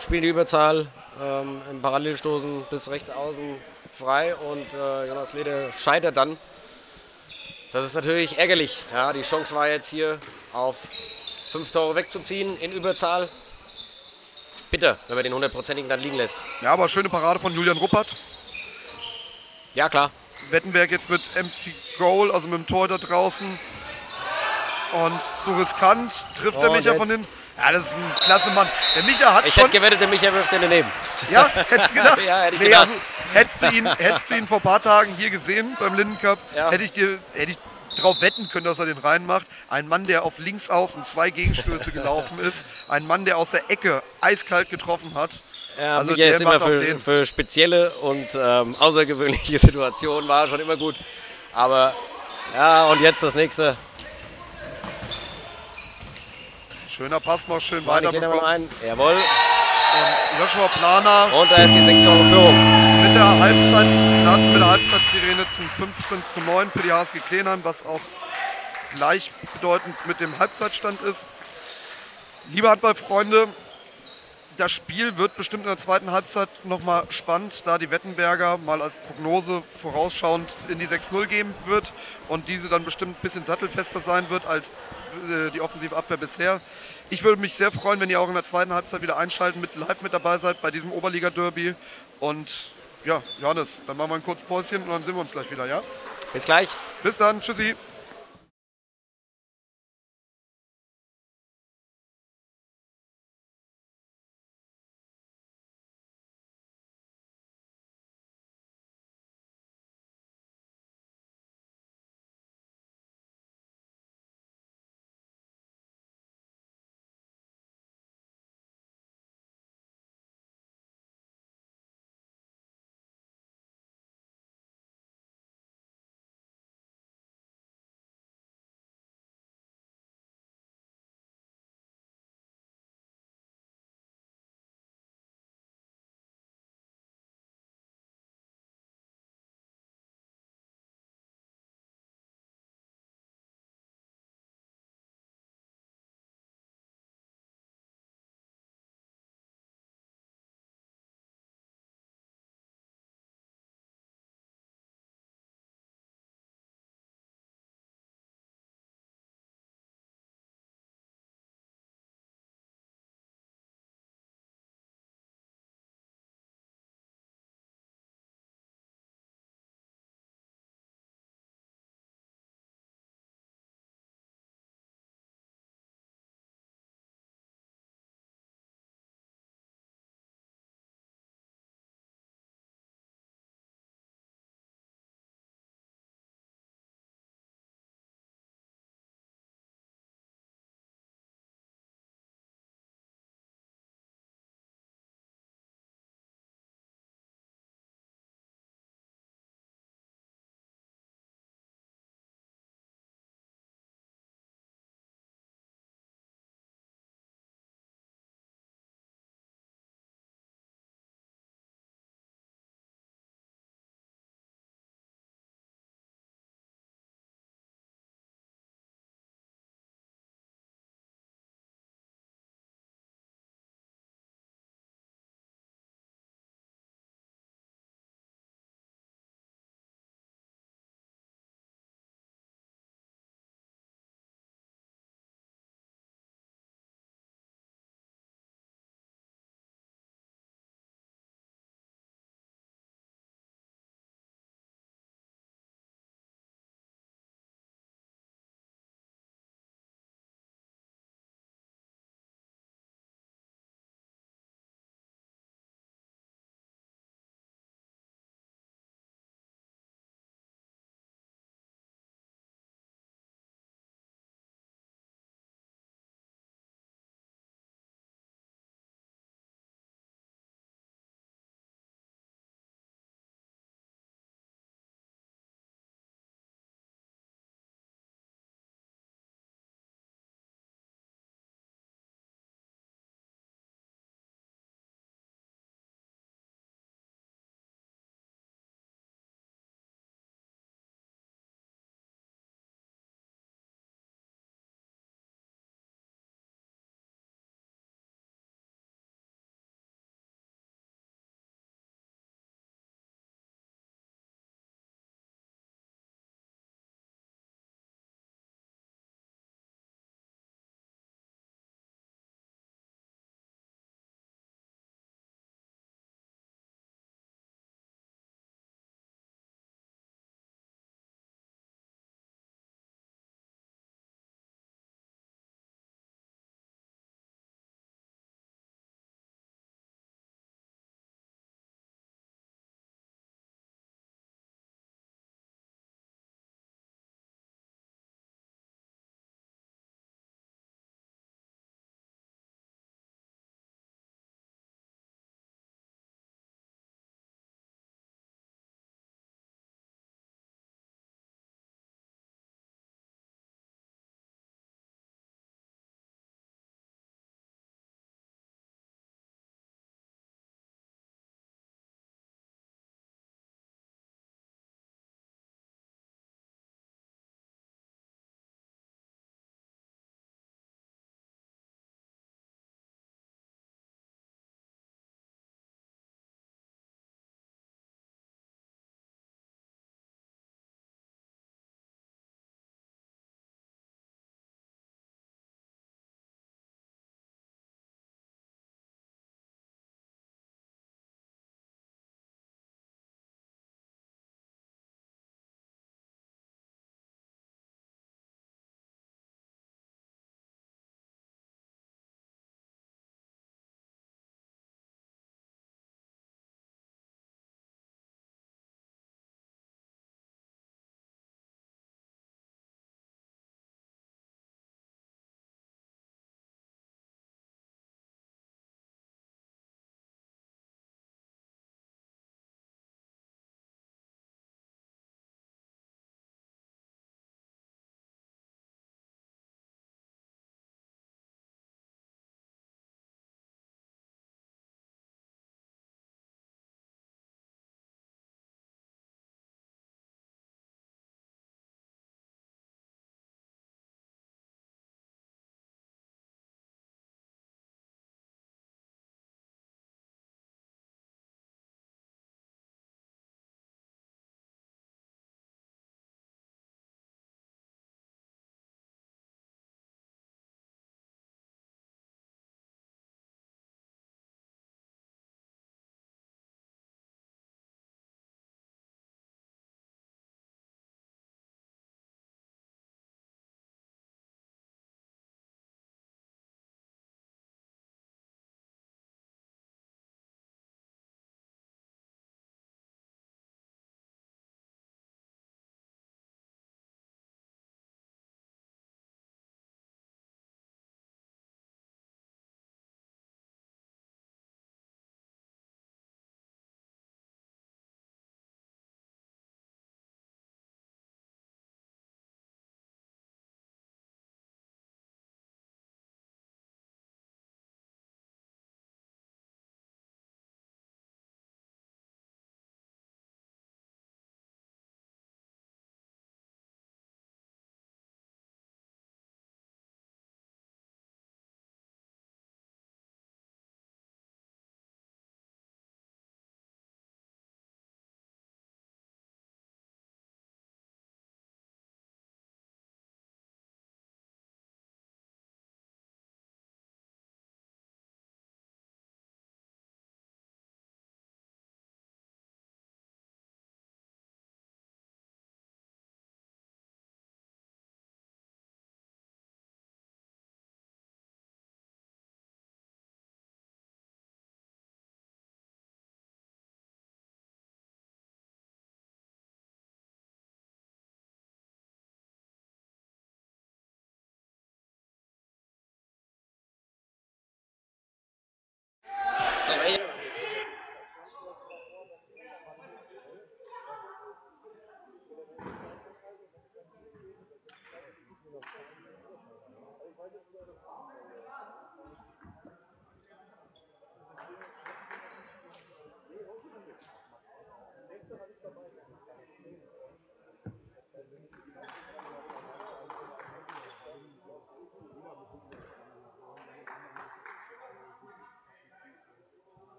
spielen die Überzahl ähm, im Parallelstoßen bis rechts außen frei und äh, Jonas Lede scheitert dann. Das ist natürlich ärgerlich. Ja, die Chance war jetzt hier auf fünf Tore wegzuziehen in Überzahl. Bitte, wenn man den hundertprozentigen dann liegen lässt. Ja, aber schöne Parade von Julian Ruppert. Ja, klar. Wettenberg jetzt mit Empty Goal, also mit dem Tor da draußen. Und zu riskant trifft Oh, Micha der- von den. Ja, das ist ein klasse Mann. Der Micha hat Ich schon. hätte gewettet, der Michael wirft den daneben. Ja, hättest du gedacht? Ja, hätte ich nee, gedacht. Also, hättest, du ihn, hättest du ihn vor ein paar Tagen hier gesehen beim Linden Cup, Ja. hätte ich dir hätte ich drauf wetten können, dass er den reinmacht. Ein Mann, der auf links außen zwei Gegenstöße gelaufen ist. Ein Mann, der aus der Ecke eiskalt getroffen hat. Ja, Also der ist immer für, den. für spezielle und ähm, außergewöhnliche Situationen war schon immer gut. Aber ja, und jetzt das nächste. Schöner Pass noch schön Weiter. Jawohl. Und Joshua Planer Und da ist die 6 Tore Führung. mit der Halbzeit, dazu mit der Halbzeitsirene zum 15 zu 9 für die HSG Klenheim, was auch gleichbedeutend mit dem Halbzeitstand ist. Liebe Handballfreunde, das Spiel wird bestimmt in der zweiten Halbzeit nochmal spannend, da die Wettenberger mal als Prognose vorausschauend in die 6-0 gehen wird und diese dann bestimmt ein bisschen sattelfester sein wird als die offensive Abwehr bisher. Ich würde mich sehr freuen, wenn ihr auch in der zweiten Halbzeit wieder einschalten, mit live mit dabei seid bei diesem Oberliga-Derby. Und ja, Johannes, dann machen wir ein kurzes Päuschen und dann sehen wir uns gleich wieder, ja? Bis gleich. Bis dann, tschüssi.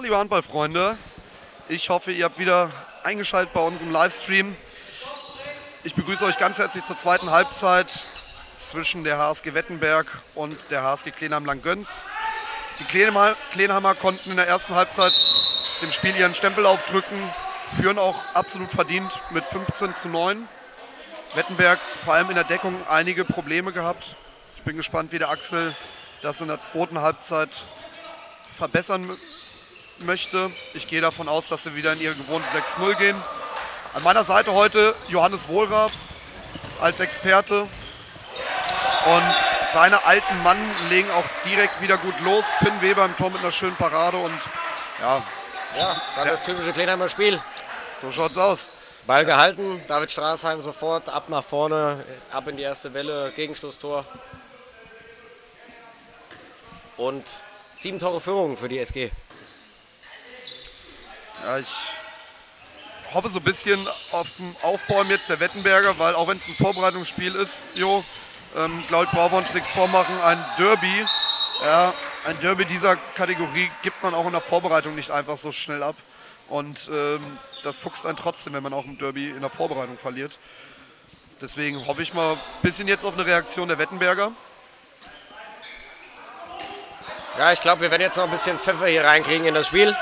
liebe Handballfreunde, ich hoffe, ihr habt wieder eingeschaltet bei unserem Livestream. Ich begrüße euch ganz herzlich zur zweiten Halbzeit zwischen der HSG Wettenberg und der HSG Klenheim-Langgöns. Die Klenheimer konnten in der ersten Halbzeit dem Spiel ihren Stempel aufdrücken, führen auch absolut verdient mit 15 zu 9. Wettenberg vor allem in der Deckung einige Probleme gehabt. Ich bin gespannt, wie der Axel das in der zweiten Halbzeit verbessern möchte. Ich gehe davon aus, dass sie wieder in ihre gewohnte 6-0 gehen. An meiner Seite heute Johannes Wohlrab als Experte. Und seine alten Mann legen auch direkt wieder gut los. Finn Weber im Tor mit einer schönen Parade und ja. Ja, dann das typische Plenheimer Spiel. So schaut's aus. Ball gehalten, David Straßheim sofort ab nach vorne, ab in die erste Welle, Gegenstoßtor. Und sieben Tore Führung für die SG. Ja, ich hoffe so ein bisschen auf den Aufbäumen jetzt der Wettenberger, weil auch wenn es ein Vorbereitungsspiel ist, Jo, ähm, glaube ich, brauchen wir uns nichts vormachen. Ein Derby, ja, ein Derby dieser Kategorie gibt man auch in der Vorbereitung nicht einfach so schnell ab. Und ähm, das fuchst einen trotzdem, wenn man auch ein Derby in der Vorbereitung verliert. Deswegen hoffe ich mal ein bisschen jetzt auf eine Reaktion der Wettenberger. Ja, ich glaube, wir werden jetzt noch ein bisschen Pfeffer hier reinkriegen in das Spiel.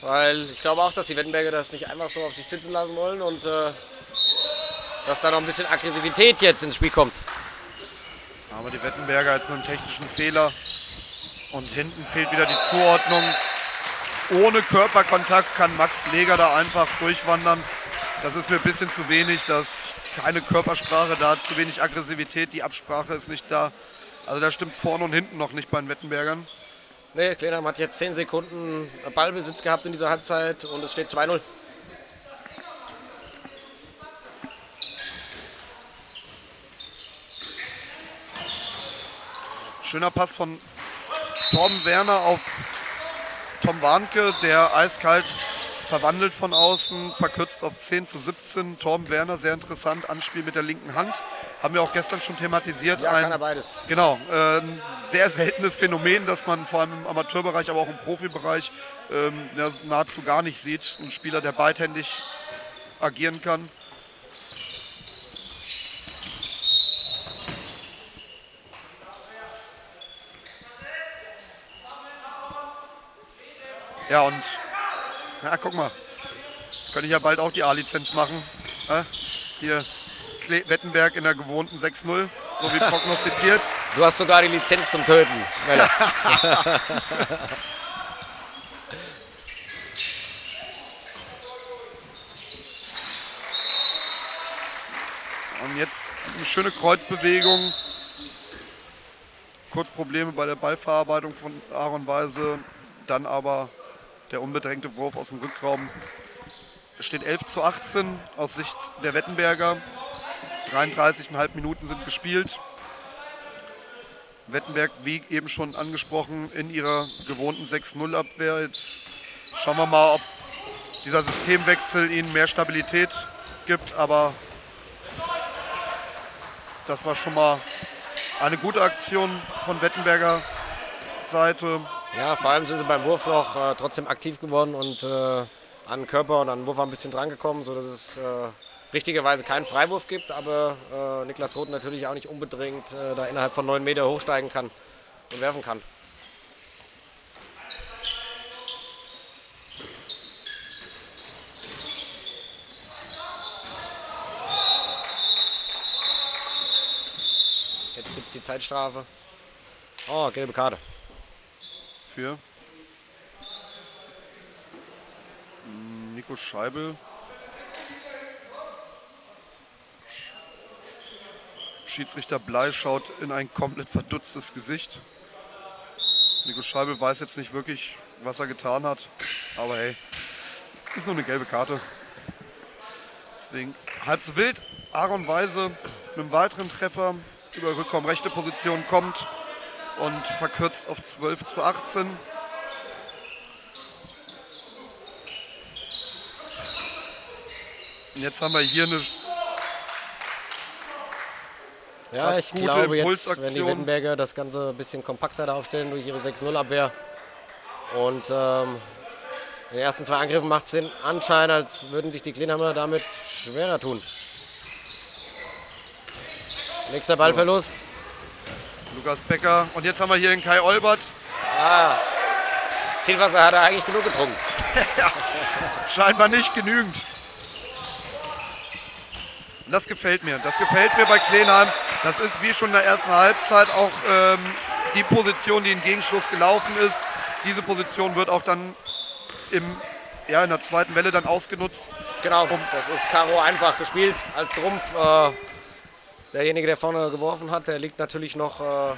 Weil ich glaube auch, dass die Wettenberger das nicht einfach so auf sich sitzen lassen wollen und äh, dass da noch ein bisschen Aggressivität jetzt ins Spiel kommt. Aber die Wettenberger jetzt mit einem technischen Fehler und hinten fehlt wieder die Zuordnung. Ohne Körperkontakt kann Max Leger da einfach durchwandern. Das ist mir ein bisschen zu wenig, dass keine Körpersprache da, zu wenig Aggressivität, die Absprache ist nicht da. Also da stimmt es vorne und hinten noch nicht bei den Wettenbergern. Nee, Klenheim hat jetzt 10 Sekunden Ballbesitz gehabt in dieser Halbzeit und es steht 2-0. Schöner Pass von Tom Werner auf Tom Warnke, der eiskalt verwandelt von außen, verkürzt auf 10 zu 17. Torben Werner, sehr interessant, Anspiel mit der linken Hand. Haben wir auch gestern schon thematisiert. Ja, ein, kann er beides. Genau, äh, ein sehr seltenes Phänomen, das man vor allem im Amateurbereich, aber auch im Profibereich ähm, ja, nahezu gar nicht sieht. Ein Spieler, der beidhändig agieren kann. Ja, und ja, guck mal. Könnte ich ja bald auch die A-Lizenz machen. Ja, hier Kle Wettenberg in der gewohnten 6-0, so wie prognostiziert. Du hast sogar die Lizenz zum Töten. Und jetzt eine schöne Kreuzbewegung. Kurz Probleme bei der Ballverarbeitung von Aaron Weise. Dann aber der unbedrängte Wurf aus dem Rückraum. Es steht 11 zu 18 aus Sicht der Wettenberger. 33,5 Minuten sind gespielt. Wettenberg, wie eben schon angesprochen, in ihrer gewohnten 6-0-Abwehr. Jetzt schauen wir mal, ob dieser Systemwechsel ihnen mehr Stabilität gibt. Aber das war schon mal eine gute Aktion von Wettenberger Seite. Ja, vor allem sind sie beim Wurfloch äh, trotzdem aktiv geworden und äh, an Körper und an Wurf ein bisschen drangekommen, sodass es äh, richtigerweise keinen Freiwurf gibt, aber äh, Niklas Roth natürlich auch nicht unbedingt äh, da innerhalb von 9 Meter hochsteigen kann und werfen kann. Jetzt gibt es die Zeitstrafe. Oh, gelbe Karte. Für Nico Scheibel. Schiedsrichter Blei schaut in ein komplett verdutztes Gesicht. Nico Scheibel weiß jetzt nicht wirklich, was er getan hat. Aber hey, ist nur eine gelbe Karte. Deswegen halb so wild. Aaron Weise mit einem weiteren Treffer über Rückraum rechte Position kommt und verkürzt auf 12 zu 18. Und jetzt haben wir hier eine Ja, Fast ich gute glaube jetzt, wenn die Impulsaktion. Wittenberger das Ganze ein bisschen kompakter da aufstellen durch ihre 6-0-Abwehr und ähm, in den ersten zwei Angriffen macht es den Anschein, als würden sich die Kleinhammer damit schwerer tun. Nächster Ballverlust. Lukas Becker. Und jetzt haben wir hier den Kai Olbert. Ah, Zielwasser hat er eigentlich genug getrunken. Scheinbar nicht genügend. Und Das gefällt mir. Das gefällt mir bei Klenheim. Das ist wie schon in der ersten Halbzeit auch ähm, die Position, die in Gegenschluss gelaufen ist. Diese Position wird auch dann im, ja, in der zweiten Welle dann ausgenutzt. Genau, das ist Karo einfach gespielt als Trumpf. Äh, derjenige, der vorne geworfen hat, der liegt natürlich noch äh,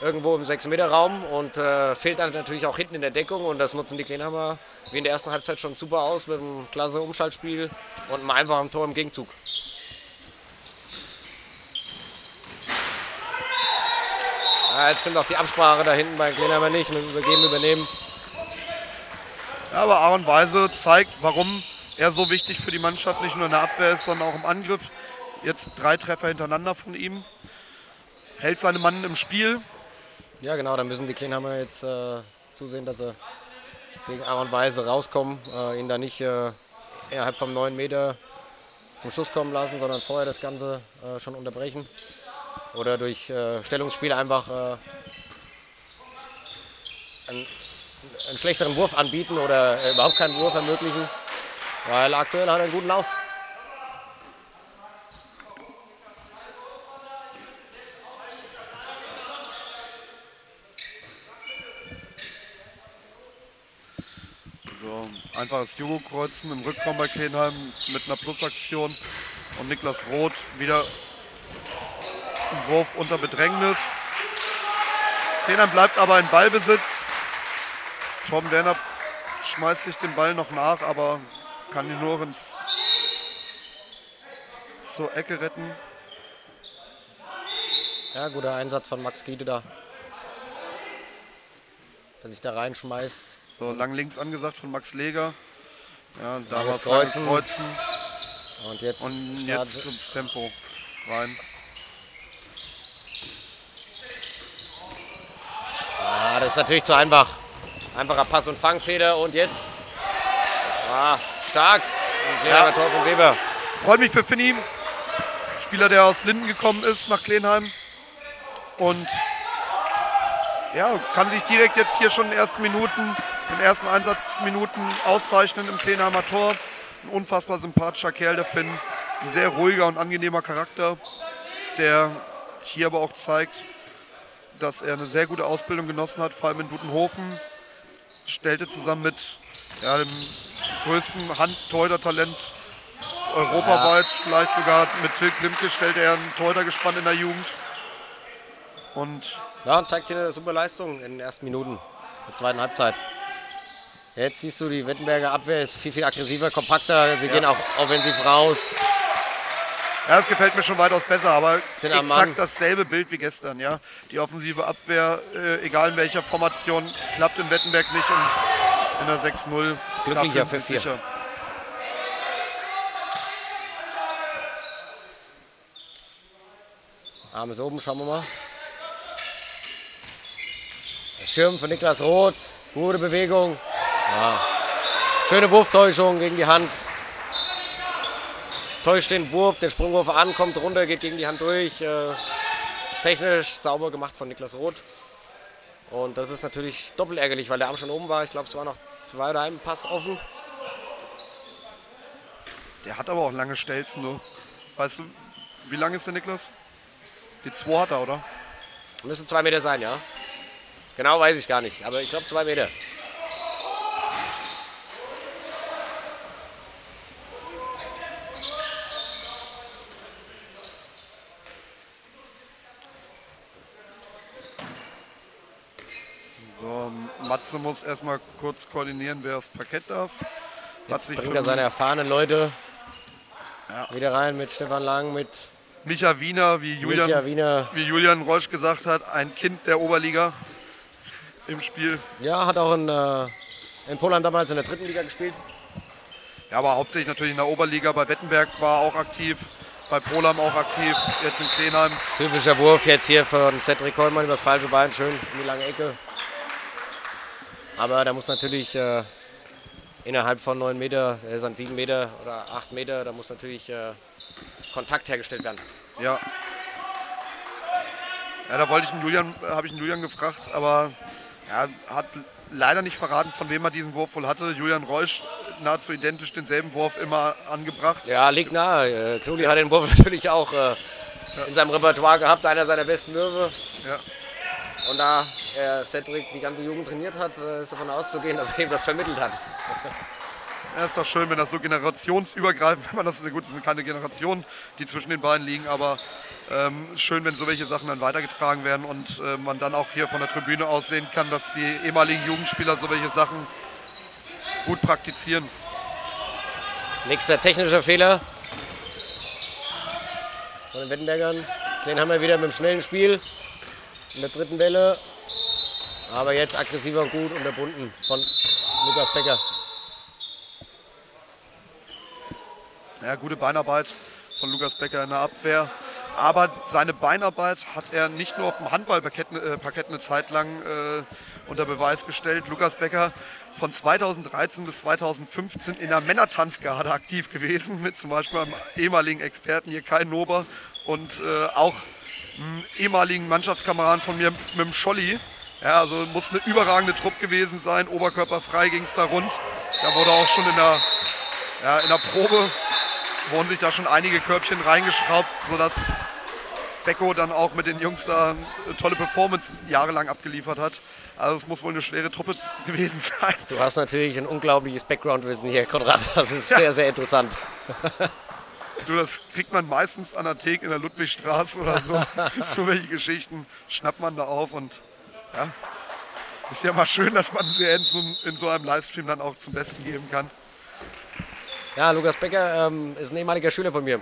irgendwo im 6-Meter-Raum und äh, fehlt dann natürlich auch hinten in der Deckung. Und das nutzen die Kleinhammer wie in der ersten Halbzeit schon super aus mit einem klasse Umschaltspiel und einem einfachen Tor im Gegenzug. Ja, jetzt stimmt auch die Absprache da hinten bei Kleinhammer nicht mit Übergeben, Übernehmen. Ja, aber Aaron Weise zeigt, warum er so wichtig für die Mannschaft nicht nur in der Abwehr ist, sondern auch im Angriff. Jetzt drei Treffer hintereinander von ihm. Hält seine Mann im Spiel. Ja, genau, da müssen die Kleinhammer jetzt äh, zusehen, dass sie gegen Aaron Weise rauskommen, äh, ihn da nicht äh, innerhalb vom 9 Meter zum Schuss kommen lassen, sondern vorher das Ganze äh, schon unterbrechen. Oder durch äh, Stellungsspiel einfach äh, einen, einen schlechteren Wurf anbieten oder überhaupt keinen Wurf ermöglichen. Weil aktuell hat er einen guten Lauf. So, einfaches Jugo-Kreuzen im Rückraum bei Klenheim mit einer Plusaktion. Und Niklas Roth wieder ein Wurf unter Bedrängnis. Klenheim bleibt aber in Ballbesitz. Tom Werner schmeißt sich den Ball noch nach, aber kann ihn nur ins zur Ecke retten. Ja, guter Einsatz von Max Giede da. Der sich da reinschmeißt. So, lang links angesagt von Max Leger. Ja, da war es lang Kreuzen. Und jetzt, Und jetzt kommt das Tempo rein. Ah, das ist natürlich zu einfach. Einfacher Pass und Fangfeder und jetzt. Ah, stark. Und Ja. ja. Tor von Weber. Freut mich für Finny. Spieler, der aus Linden gekommen ist nach Klenheim. Und ja, kann sich direkt jetzt hier schon in den ersten Minuten, in den ersten Einsatzminuten auszeichnen im Klenheimer Tor. Ein unfassbar sympathischer Kerl, der Finn. Ein sehr ruhiger und angenehmer Charakter, der hier aber auch zeigt, dass er eine sehr gute Ausbildung genossen hat, vor allem in Dutenhofen. Stellte zusammen mit ja, dem größten Handtorhüter-Talent europaweit, vielleicht sogar mit Till Klimke stellt er ein Torhütergespann in der Jugend. Und Ja, und zeigt hier eine super Leistung in den ersten Minuten der zweiten Halbzeit. Jetzt siehst du, die Wittenberger Abwehr ist viel, viel aggressiver, kompakter. Sie Ja. gehen auch offensiv raus. ja, es gefällt mir schon weitaus besser, aber Sind exakt dasselbe Bild wie gestern. Ja? Die offensive Abwehr, äh, egal in welcher Formation, klappt in Wettenberg nicht und in der 6-0 Glücklicher 4-4. sicher. Arm ist oben, schauen wir mal. Der Schirm von Niklas Roth. Gute Bewegung. Ja. Schöne Wurftäuschung gegen die Hand. täuscht den Wurf, den Sprungwurf an, kommt runter, geht gegen die Hand durch. Äh, technisch sauber gemacht von Niklas Roth. Und das ist natürlich doppelt ärgerlich, weil der Arm schon oben war. Ich glaube, es war noch zwei oder ein Pass offen. Der hat aber auch lange Stelzen, du. Weißt du, wie lang ist der Niklas? Die 2 hat er, oder? Müssen zwei Meter sein, ja. Genau weiß ich gar nicht, aber ich glaube zwei Meter. So, Matze muss erstmal kurz koordinieren, wer aufs Parkett darf. Hat Jetzt sich bringt er seine erfahrenen Leute Ja. wieder rein mit Stefan Lang, mit Micha Wiener, wie Julian, Micha Wiener. wie Julian Reusch gesagt hat, ein Kind der Oberliga im Spiel. Ja, hat auch in, äh, in Polen damals in der dritten Liga gespielt. Ja, aber hauptsächlich natürlich in der Oberliga. Bei Wettenberg war auch aktiv, bei Polam auch aktiv, jetzt in Klenheim. Typischer Wurf jetzt hier von Cedric Kollmann übers falsche Bein, schön in die lange Ecke. Aber da muss natürlich äh, innerhalb von 9 Meter, er ist an 7 Meter oder 8 Meter, da muss natürlich äh, Kontakt hergestellt werden. Ja. Ja, da wollte ich den Julian, habe ich den Julian gefragt, aber er hat leider nicht verraten, von wem er diesen Wurf wohl hatte. Julian Reusch nahezu identisch denselben Wurf immer angebracht. Ja, liegt nahe. Äh, Knuli hat den Wurf natürlich auch äh, in seinem Repertoire gehabt, einer seiner besten Würfe. Ja. Und da er Cedric die ganze Jugend trainiert hat, äh, ist davon auszugehen, dass er ihm das vermittelt hat. Ja, ist doch schön, wenn das so generationsübergreifend, wenn man das, gut, es sind keine Generationen, die zwischen den beiden liegen, aber ähm, schön, wenn so welche Sachen dann weitergetragen werden und äh, man dann auch hier von der Tribüne aus sehen kann, dass die ehemaligen Jugendspieler so welche Sachen gut praktizieren. Nächster technischer Fehler von den Wettenbergern. Den haben wir wieder mit dem schnellen Spiel in der dritten Welle. Aber jetzt aggressiver und gut unterbunden von Lukas Becker. Ja, gute Beinarbeit von Lukas Becker in der Abwehr. Aber seine Beinarbeit hat er nicht nur auf dem Handballparkett äh, eine Zeit lang äh, unter Beweis gestellt. Lukas Becker von 2013 bis 2015 in der Männertanzgarde aktiv gewesen, mit zum Beispiel einem ehemaligen Experten hier Kai Nober und äh, auch einem ehemaligen Mannschaftskameraden von mir mit dem Scholli. Ja, also muss eine überragende Truppe gewesen sein. Oberkörperfrei ging es da rund. Da wurde auch schon in der, ja, in der Probe wurden sich da schon einige Körbchen reingeschraubt, sodass Becko dann auch mit den Jungs da eine tolle Performance jahrelang abgeliefert hat. Also es muss wohl eine schwere Truppe gewesen sein. Du hast natürlich ein unglaubliches Background-Wissen hier, Konrad. Das ist sehr, sehr interessant. Du, das kriegt man meistens an der Theke in der Ludwigstraße oder so. so welche Geschichten schnappt man da auf und ja. Ist ja mal schön, dass man sie in so, in so einem Livestream dann auch zum Besten geben kann. Ja, Lukas Becker ähm, ist ein ehemaliger Schüler von mir.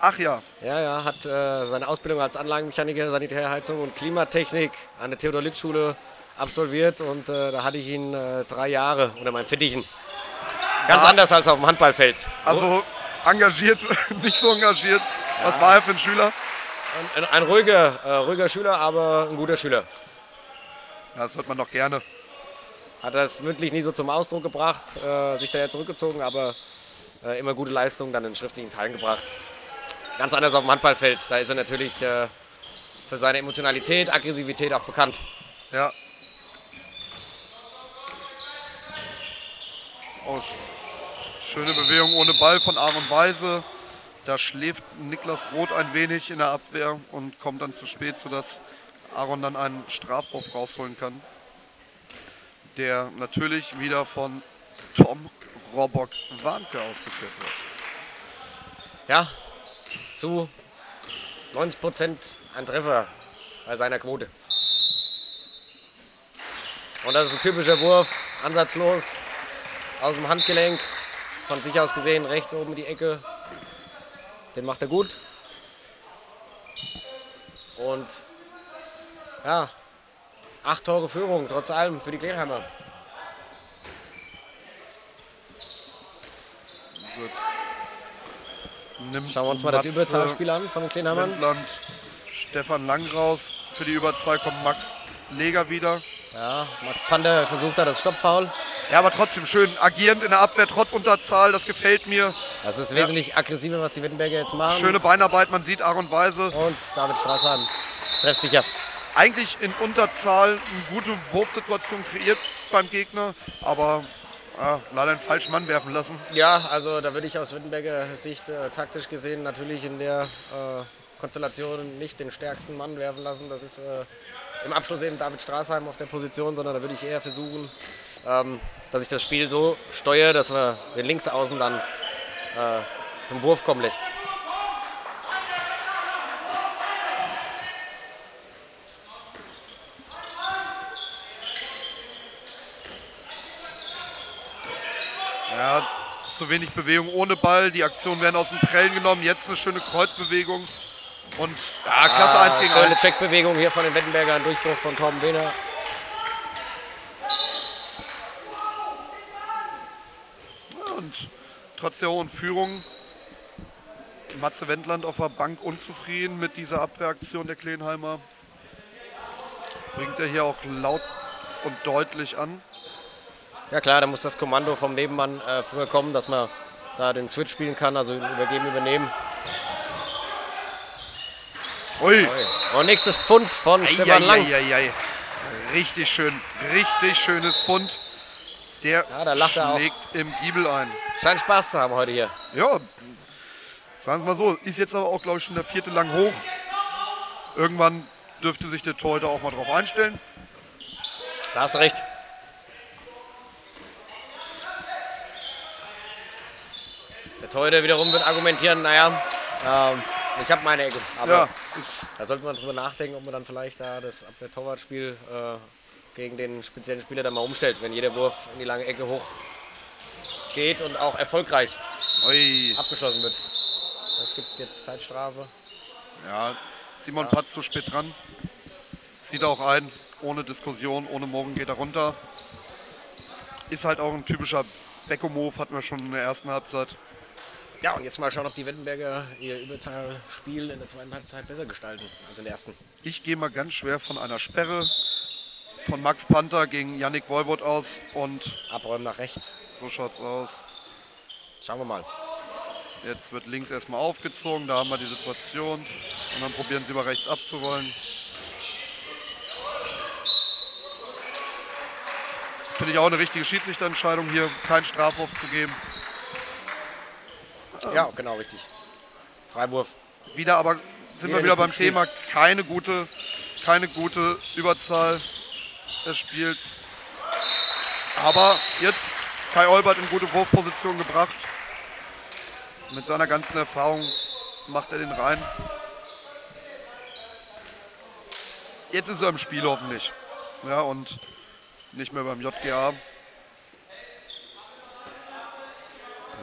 Ach ja, Ja, ja, hat äh, seine Ausbildung als Anlagenmechaniker, Sanitärheizung und Klimatechnik an der Theodor-Litt-Schule absolviert und äh, da hatte ich ihn äh, drei Jahre unter meinen Fittichen. Ganz Ja. anders als auf dem Handballfeld. also engagiert, nicht so engagiert. Was war er für ein Schüler? Ein, ein, ruhiger, äh, ruhiger Schüler, aber ein guter Schüler. Ja, das hört man doch gerne. Hat das mündlich nie so zum Ausdruck gebracht, äh, sich da ja zurückgezogen, aber äh, immer gute Leistungen dann in schriftlichen Teilen gebracht. Ganz anders auf dem Handballfeld. Da ist er natürlich äh, für seine Emotionalität, Aggressivität auch bekannt. Ja. Oh, schöne Bewegung ohne Ball von Aaron Weise. Da schläft Niklas Roth ein wenig in der Abwehr und kommt dann zu spät, sodass Aaron dann einen Strafwurf rausholen kann. Der natürlich wieder von Tom Robock Warnke ausgeführt wird. Ja, zu 90 Prozent ein Treffer bei seiner Quote. Und das ist ein typischer Wurf, ansatzlos, aus dem Handgelenk, von sich aus gesehen, rechts oben die Ecke. Den macht er gut. Und ja, acht Tore Führung, trotz allem für die Kleinheimer. Schauen wir uns mal das Matze Überzahlspiel an von den Kleinheimern. Wendland, Stefan Lang raus. Für die Überzahl kommt Max Leger wieder. Ja, Max Pander versucht da das Stoppfoul. Ja, aber trotzdem schön agierend in der Abwehr, trotz Unterzahl, das gefällt mir. Das ist wesentlich aggressiver, was die Wittenberger jetzt machen. Schöne Beinarbeit, man sieht und Weise. Und David Straßheim treffsicher. Eigentlich in Unterzahl eine gute Wurfsituation kreiert beim Gegner, aber ja, leider einen falschen Mann werfen lassen. Ja, also da würde ich aus Wittenberger Sicht äh, taktisch gesehen natürlich in der äh, Konstellation nicht den stärksten Mann werfen lassen. Das ist äh, im Abschluss eben David Straßheim auf der Position, sondern da würde ich eher versuchen, ähm, dass ich das Spiel so steuere, dass wir den Linksaußen dann äh, zum Wurf kommen lässt. Ja, zu wenig Bewegung ohne Ball. Die Aktionen werden aus dem Prellen genommen. Jetzt eine schöne Kreuzbewegung. Und ja, klasse 1 gegen Ah, Schöne 1. Checkbewegung hier von den Wettenbergern, Durchbruch von Torben Wehner. Und trotz der hohen Führung, Matze Wendland auf der Bank unzufrieden mit dieser Abwehraktion der Klenheimer. Bringt er hier auch laut und deutlich an. Ja klar, da muss das Kommando vom Nebenmann äh, früher kommen, dass man da den Switch spielen kann, also übergeben, übernehmen. Ui, Und nächstes Pfund von Stefan Lang. Eieieiei. Richtig schön, richtig schönes Fund. Der Ja, schlägt im Giebel ein. Scheint Spaß zu haben heute hier. Ja, sagen wir mal so, ist jetzt aber auch, glaube ich, schon der vierte lang hoch. Irgendwann dürfte sich der Torhüter auch mal drauf einstellen. Da hast du recht. Der Torhüter wiederum wird argumentieren, naja, ähm, ich habe meine Ecke. Aber Ja, da sollte man drüber nachdenken, ob man dann vielleicht da das Abwehr-Torwart-Spiel äh, gegen den speziellen Spieler dann mal umstellt, wenn jeder Wurf in die lange Ecke hoch geht und auch erfolgreich ui. abgeschlossen wird. Es gibt jetzt Zeitstrafe. Ja, Simon Patz zu spät dran. Sieht auch ein, ohne Diskussion, ohne Morgen geht er runter. Ist halt auch ein typischer Becko-Move, hatten wir schon in der ersten Halbzeit. Ja, und jetzt mal schauen, ob die Wittenberger ihr Überzahlspiel in der zweiten Halbzeit besser gestalten als in der ersten. Ich gehe mal ganz schwer von einer Sperre von Max Panther gegen Yannick Wolbot aus und Abräumen nach rechts. So schaut's aus. Schauen wir mal. Jetzt wird links erstmal aufgezogen, da haben wir die Situation. Und dann probieren sie über rechts abzurollen. Finde ich auch eine richtige Schiedsrichterentscheidung hier, keinen Strafwurf zu geben. Ja, genau, richtig. Freiwurf. Wieder aber sind Wieder wir wieder beim gut Thema, keine gute, keine gute Überzahl erspielt. Aber jetzt Kai Olbert in gute Wurfposition gebracht. Mit seiner ganzen Erfahrung macht er den rein. Jetzt ist er im Spiel hoffentlich. Ja, und nicht mehr beim JGA.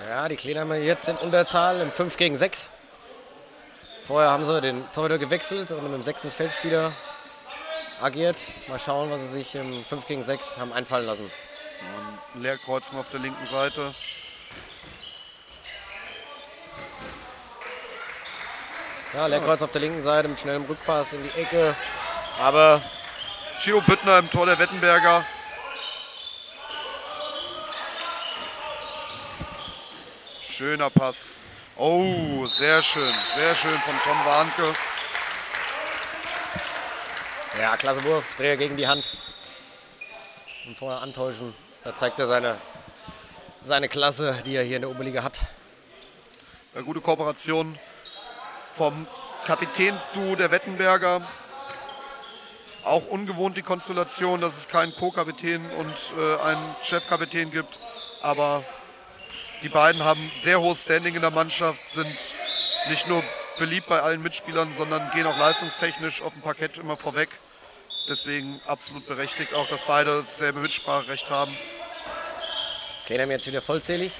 Ja, die Kleinheimer jetzt in Unterzahl im 5 gegen 6. Vorher haben sie den Torhüter gewechselt und mit dem sechsten Feldspieler agiert. Mal schauen, was sie sich im 5 gegen 6 haben einfallen lassen. Und Leerkreuzen auf der linken Seite. Ja, Lehrkreuz auf der linken Seite mit schnellem Rückpass in die Ecke. Aber Gio Büttner im Tor der Wettenberger. Schöner Pass. Oh, sehr schön, sehr schön von Tom Warnke. ja, klasse Wurf. Dreher gegen die Hand. Und vorher antäuschen. Da zeigt er seine, seine Klasse, die er hier in der Oberliga hat. Eine gute Kooperation vom Kapitänsduo der Wettenberger. Auch ungewohnt die Konstellation, dass es keinen Co-Kapitän und äh, einen Chefkapitän gibt. Aber die beiden haben sehr hohes Standing in der Mannschaft, sind nicht nur beliebt bei allen Mitspielern, sondern gehen auch leistungstechnisch auf dem Parkett immer vorweg. Deswegen absolut berechtigt auch, dass beide dasselbe Mitspracherecht haben. Kleinheim jetzt wieder vollzählig.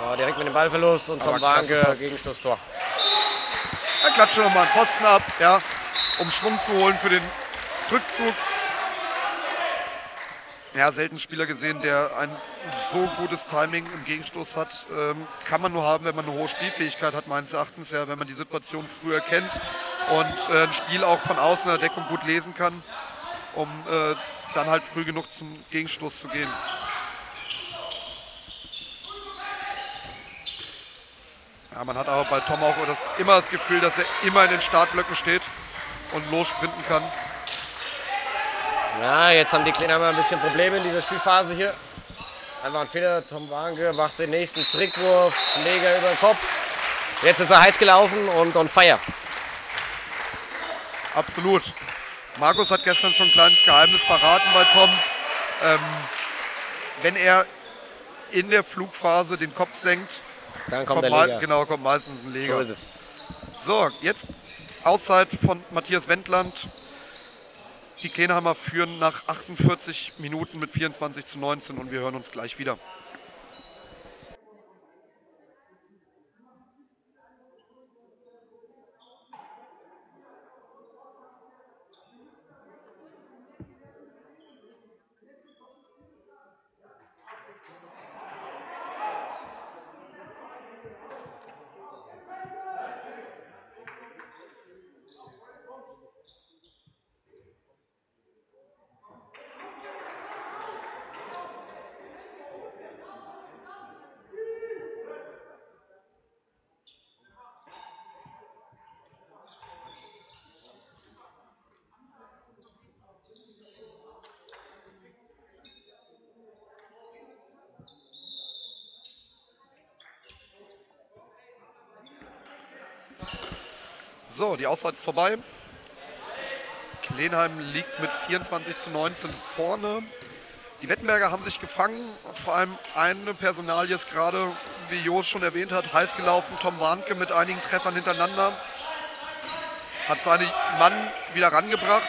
Ja, direkt mit dem Ballverlust und Tom Warnke. Gegenstoßtor. Er klatscht nochmal einen Pfosten ab, ja, um Schwung zu holen für den Rückzug. Ja, selten Spieler gesehen, der ein so gutes Timing im Gegenstoß hat. Ähm, kann man nur haben, wenn man eine hohe Spielfähigkeit hat, meines Erachtens, ja, wenn man die Situation früher kennt und äh, ein Spiel auch von außen in der Deckung gut lesen kann, um äh, dann halt früh genug zum Gegenstoß zu gehen. Ja, man hat aber bei Tom auch das, immer das Gefühl, dass er immer in den Startblöcken steht und lossprinten kann. Ja, jetzt haben die Kleiner mal ein bisschen Probleme in dieser Spielphase hier. Einfach ein Fehler. Tom Wange macht den nächsten Trickwurf. Leger über den Kopf. Jetzt ist er heiß gelaufen und on fire. Absolut. Markus hat gestern schon ein kleines Geheimnis verraten bei Tom. Ähm, wenn er in der Flugphase den Kopf senkt, dann kommt, kommt, der Leger. genau, kommt meistens ein Leger. So. So, jetzt Auszeit von Matthias Wendland. Die Kleinheimer führen nach 48 Minuten mit 24 zu 19 und wir hören uns gleich wieder. So, die Auszeit ist vorbei. Klenheim liegt mit 24 zu 19 vorne. Die Wettenberger haben sich gefangen. Vor allem eine Personalie ist gerade, wie Jos schon erwähnt hat, heiß gelaufen. Tom Warnke mit einigen Treffern hintereinander. Hat seinen Mann wieder rangebracht.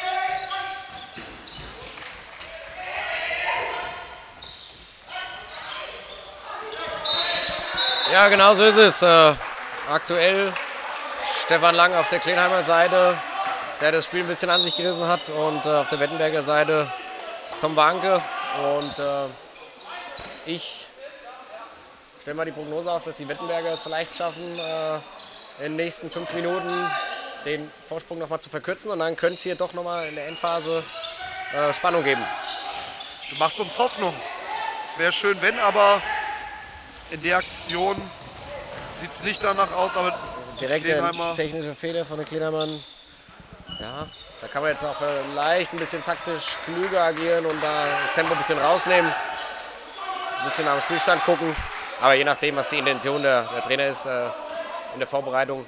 Ja, genau so ist es. Äh, aktuell Stefan Lang auf der Kleinheimer Seite, der das Spiel ein bisschen an sich gerissen hat. Und äh, auf der Wettenberger Seite Tom Wanke. Und äh, ich stelle mal die Prognose auf, dass die Wettenberger es vielleicht schaffen, äh, in den nächsten fünf Minuten den Vorsprung nochmal zu verkürzen. Und dann könnte es hier doch nochmal in der Endphase äh, Spannung geben. Du machst uns Hoffnung. Es wäre schön, wenn, aber in der Aktion sieht es nicht danach aus. Aber Direkt ein technischer Fehler von den Kleinheimann. Ja, da kann man jetzt auch vielleicht ein bisschen taktisch klüger agieren und da das Tempo ein bisschen rausnehmen. Ein bisschen am Spielstand gucken. Aber je nachdem, was die Intention der, der Trainer ist äh, in der Vorbereitung,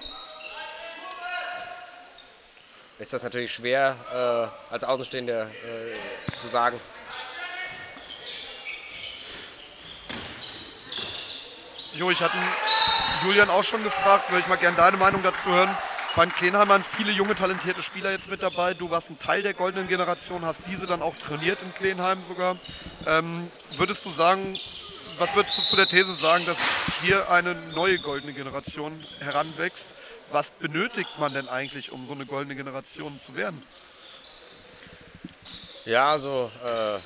ist das natürlich schwer äh, als Außenstehender äh, zu sagen. Jo, ich hatte Julian auch schon gefragt, würde ich mal gerne deine Meinung dazu hören. Bei den Kleinheimern viele junge, talentierte Spieler jetzt mit dabei. Du warst ein Teil der goldenen Generation, hast diese dann auch trainiert in Kleinheim sogar. Ähm, würdest du sagen, was würdest du zu der These sagen, dass hier eine neue goldene Generation heranwächst? Was benötigt man denn eigentlich, um so eine goldene Generation zu werden? Ja, also äh,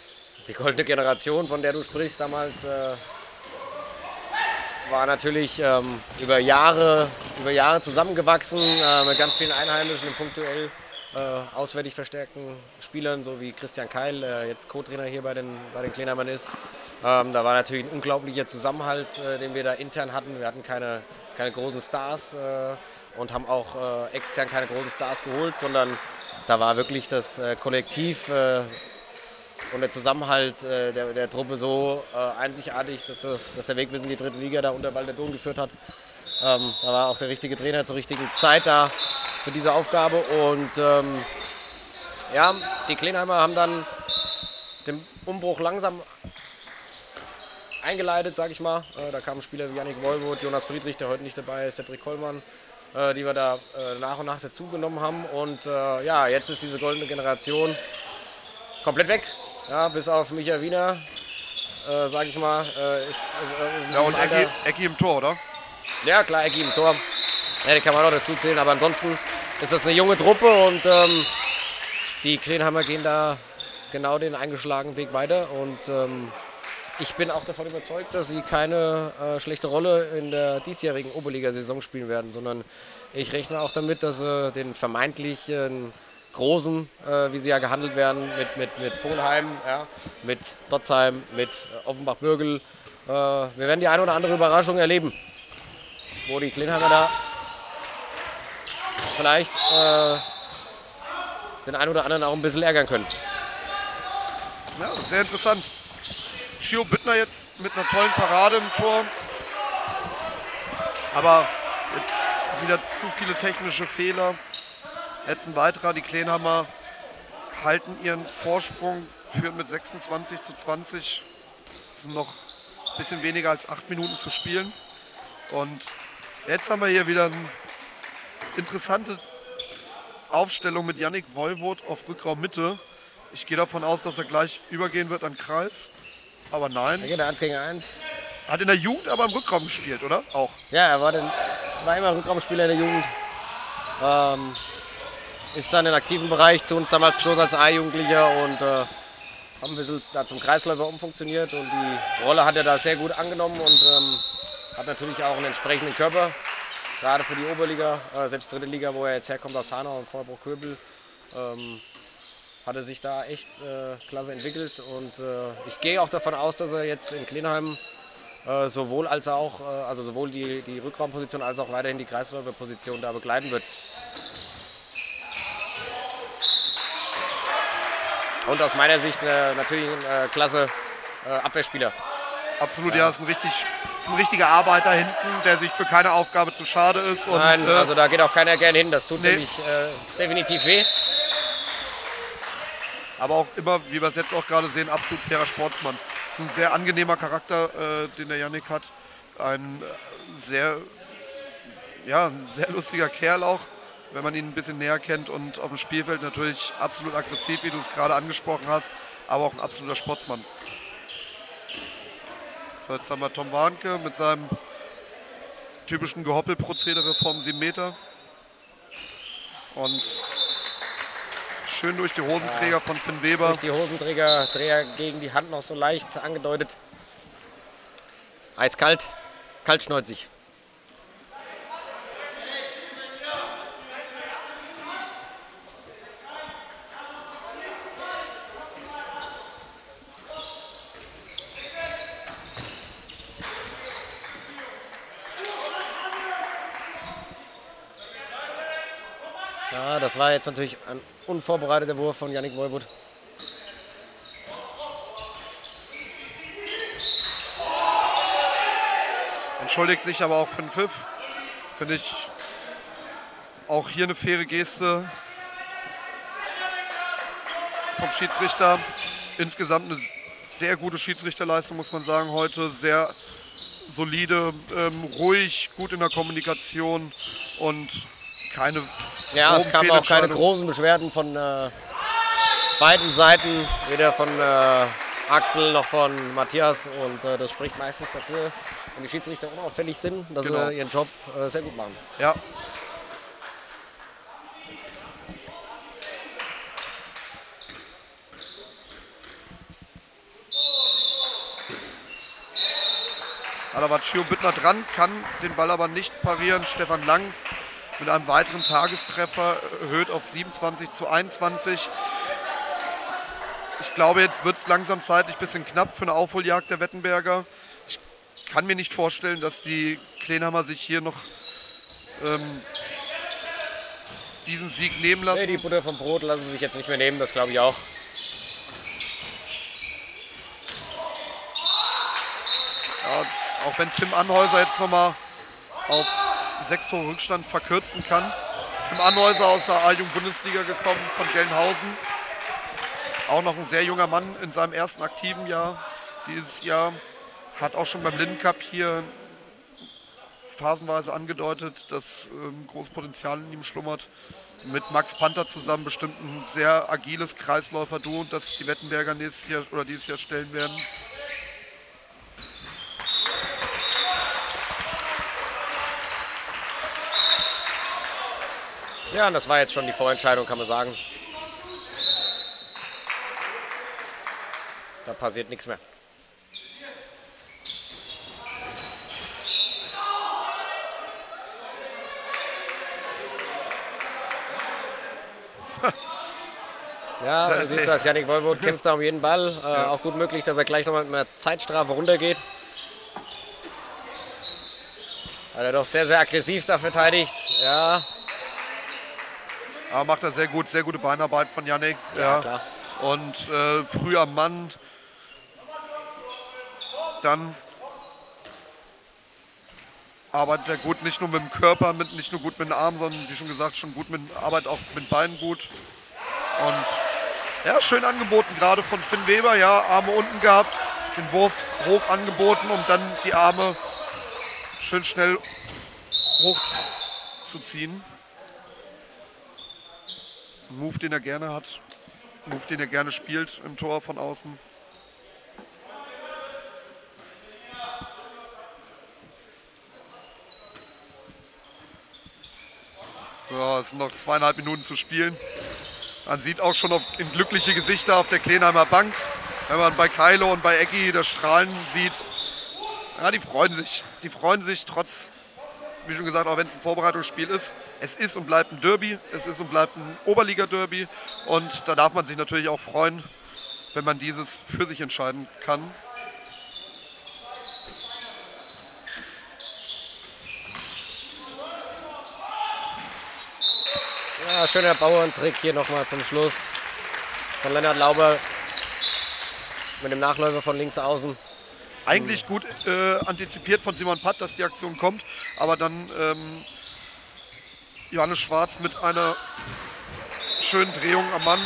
die goldene Generation, von der du sprichst, damals äh, war natürlich ähm, über, Jahre, über Jahre zusammengewachsen äh, mit ganz vielen Einheimischen und punktuell äh, auswärtig verstärkten Spielern, so wie Christian Keil, äh, jetzt Co-Trainer hier bei den, bei den Kleinermann ist. Ähm, da war natürlich ein unglaublicher Zusammenhalt, äh, den wir da intern hatten. Wir hatten keine, keine großen Stars äh, und haben auch äh, extern keine großen Stars geholt, sondern da war wirklich das Kollektiv und der Zusammenhalt äh, der, der, Truppe so äh, einzigartig, dass, das, dass der Weg bis in die dritte Liga da unter Balderdon geführt hat. Ähm, da war auch der richtige Trainer zur richtigen Zeit da für diese Aufgabe. Und ähm, ja, die Kleinheimer haben dann den Umbruch langsam eingeleitet, sage ich mal. Äh, da kamen Spieler wie Yannick Wolwood, Jonas Friedrich, der heute nicht dabei ist, Cedric Kollmann, äh, die wir da äh, nach und nach dazugenommen haben. Und äh, ja, jetzt ist diese goldene Generation komplett weg. Ja, bis auf Michael Wiener, äh, sag ich mal. Äh, ist, ist, ist ja, und Ecki, Ecki, im Tor, oder? Ja, klar, Ecki im Tor. Ja, die kann man auch dazu zählen, aber ansonsten ist das eine junge Truppe und ähm, die Kleinheimer gehen da genau den eingeschlagenen Weg weiter und ähm, ich bin auch davon überzeugt, dass sie keine äh, schlechte Rolle in der diesjährigen Oberliga-Saison spielen werden, sondern ich rechne auch damit, dass sie den vermeintlichen Großen, äh, wie sie ja gehandelt werden, mit, mit, mit Polheim, ja, mit Dotzheim, mit äh, Offenbach-Bürgel. Äh, wir werden die eine oder andere Überraschung erleben, wo die Klinheimer da vielleicht äh, den einen oder anderen auch ein bisschen ärgern können. Ja, sehr interessant. Chio Bittner jetzt mit einer tollen Parade im Tor. Aber jetzt wieder zu viele technische Fehler. Jetzt ein weiterer. Die Kleinhammer halten ihren Vorsprung, führen mit 26 zu 20. Es sind noch ein bisschen weniger als acht Minuten zu spielen. Und jetzt haben wir hier wieder eine interessante Aufstellung mit Yannick Voivod auf Rückraum Mitte. Ich gehe davon aus, dass er gleich übergehen wird an Kreis. Aber nein. geht er 1 gegen 1. Hat in der Jugend aber im Rückraum gespielt, oder? Auch. Ja, er war, den, war immer Rückraumspieler in der Jugend. Ähm, ist dann im aktiven Bereich zu uns damals gestoßen als A-Jugendlicher und äh, haben ein bisschen da zum Kreisläufer umfunktioniert und die Rolle hat er da sehr gut angenommen und ähm, hat natürlich auch einen entsprechenden Körper, gerade für die Oberliga, äh, selbst dritte Liga, wo er jetzt herkommt aus Hanau und Vorbruch-Köbel. Ähm, hat er sich da echt äh, klasse entwickelt und äh, ich gehe auch davon aus, dass er jetzt in Klenheim äh, sowohl als auch, äh, also sowohl die, die Rückraumposition als auch weiterhin die Kreisläuferposition da begleiten wird. Und aus meiner Sicht äh, natürlich ein äh, klasse äh, Abwehrspieler. Absolut, ja, ist ein, richtig, ist ein richtiger Arbeiter hinten, der sich für keine Aufgabe zu schade ist. Und, Nein, äh, also da geht auch keiner gern hin. Das tut nee. nämlich äh, definitiv weh. aber auch immer, wie wir es jetzt auch gerade sehen, absolut fairer Sportsmann. Ist ein sehr angenehmer Charakter, äh, den der Yannick hat. Ein sehr, ja, ein sehr lustiger Kerl auch, wenn man ihn ein bisschen näher kennt und auf dem Spielfeld natürlich absolut aggressiv, wie du es gerade angesprochen hast, aber auch ein absoluter Sportsmann. So, jetzt haben wir Tom Warnke mit seinem typischen Gehoppelprozedere vom 7 Meter. Und schön durch die Hosenträger von Finn Weber. Durch die Hosenträger Dreher gegen die Hand noch so leicht angedeutet. Eiskalt, kaltschneuzig. Ja, das war jetzt natürlich ein unvorbereiteter Wurf von Yannick Woibut. Entschuldigt sich aber auch für den Pfiff. Finde ich auch hier eine faire Geste vom Schiedsrichter. Insgesamt eine sehr gute Schiedsrichterleistung, muss man sagen, heute. Sehr solide, ähm, ruhig, gut in der Kommunikation und keine Ja, es kamen auch keine großen Beschwerden von äh, beiden Seiten, weder von äh, Axel noch von Matthias. Und äh, das spricht meistens dafür, wenn die Schiedsrichter unauffällig sind, dass Genau. sie ihren Job äh, sehr gut machen. Ja. Ja, Da war Chio Bittner dran, kann den Ball aber nicht parieren. Stefan Lang mit einem weiteren Tagestreffer erhöht auf 27 zu 21. Ich glaube, jetzt wird es langsam zeitlich ein bisschen knapp für eine Aufholjagd der Wettenberger. Ich kann mir nicht vorstellen, dass die Klenhammer sich hier noch ähm, diesen Sieg nehmen lassen. Nee, die Butter vom Brot lassen sie sich jetzt nicht mehr nehmen, das glaube ich auch. Ja, auch wenn Tim Anhäuser jetzt nochmal auf sechs Tore Rückstand verkürzen kann. Tim Anhäuser aus der A-Jugend-Bundesliga gekommen von Gelnhausen. Auch noch ein sehr junger Mann in seinem ersten aktiven Jahr dieses Jahr. Hat auch schon beim Linden Cup hier phasenweise angedeutet, dass ähm, großes Potenzial in ihm schlummert. Mit Max Panther zusammen bestimmt ein sehr agiles Kreisläufer-Duo, das die Wettenberger nächstes Jahr oder dieses Jahr stellen werden. Ja, und das war jetzt schon die Vorentscheidung, kann man sagen. Da passiert nichts mehr. Ja, du siehst das, Janik Wolwood kämpft da um jeden Ball. Äh, ja. Auch gut möglich, dass er gleich nochmal mit einer Zeitstrafe runtergeht. Hat er doch sehr, sehr aggressiv da verteidigt. Ja. Aber macht er sehr gut, sehr gute Beinarbeit von Janik. Ja, ja. Und äh, früh am Mann. Dann arbeitet er gut, nicht nur mit dem Körper, mit, nicht nur gut mit den Armen, sondern wie schon gesagt, schon gut mit Arbeit auch mit Beinen gut. Und ja, schön angeboten, gerade von Finn Weber, ja, Arme unten gehabt, den Wurf hoch angeboten, um dann die Arme schön schnell hochzuziehen. Ein Move, den er gerne hat, ein Move, den er gerne spielt im Tor von außen. So, es sind noch zweieinhalb Minuten zu spielen. Man sieht auch schon auf, in glückliche Gesichter auf der Kleinheimer Bank. Wenn man bei Kylo und bei Eggy das Strahlen sieht, ja, die freuen sich. Die freuen sich trotz, wie schon gesagt, auch wenn es ein Vorbereitungsspiel ist. Es ist und bleibt ein Derby. Es ist und bleibt ein Oberliga-Derby. Und da darf man sich natürlich auch freuen, wenn man dieses für sich entscheiden kann. Ja, schöner Bauerntrick hier nochmal zum Schluss von Lennart Lauber mit dem Nachläufer von links außen. Eigentlich gut äh, antizipiert von Simon Patt, dass die Aktion kommt, aber dann ähm, Johannes Schwarz mit einer schönen Drehung am Mann.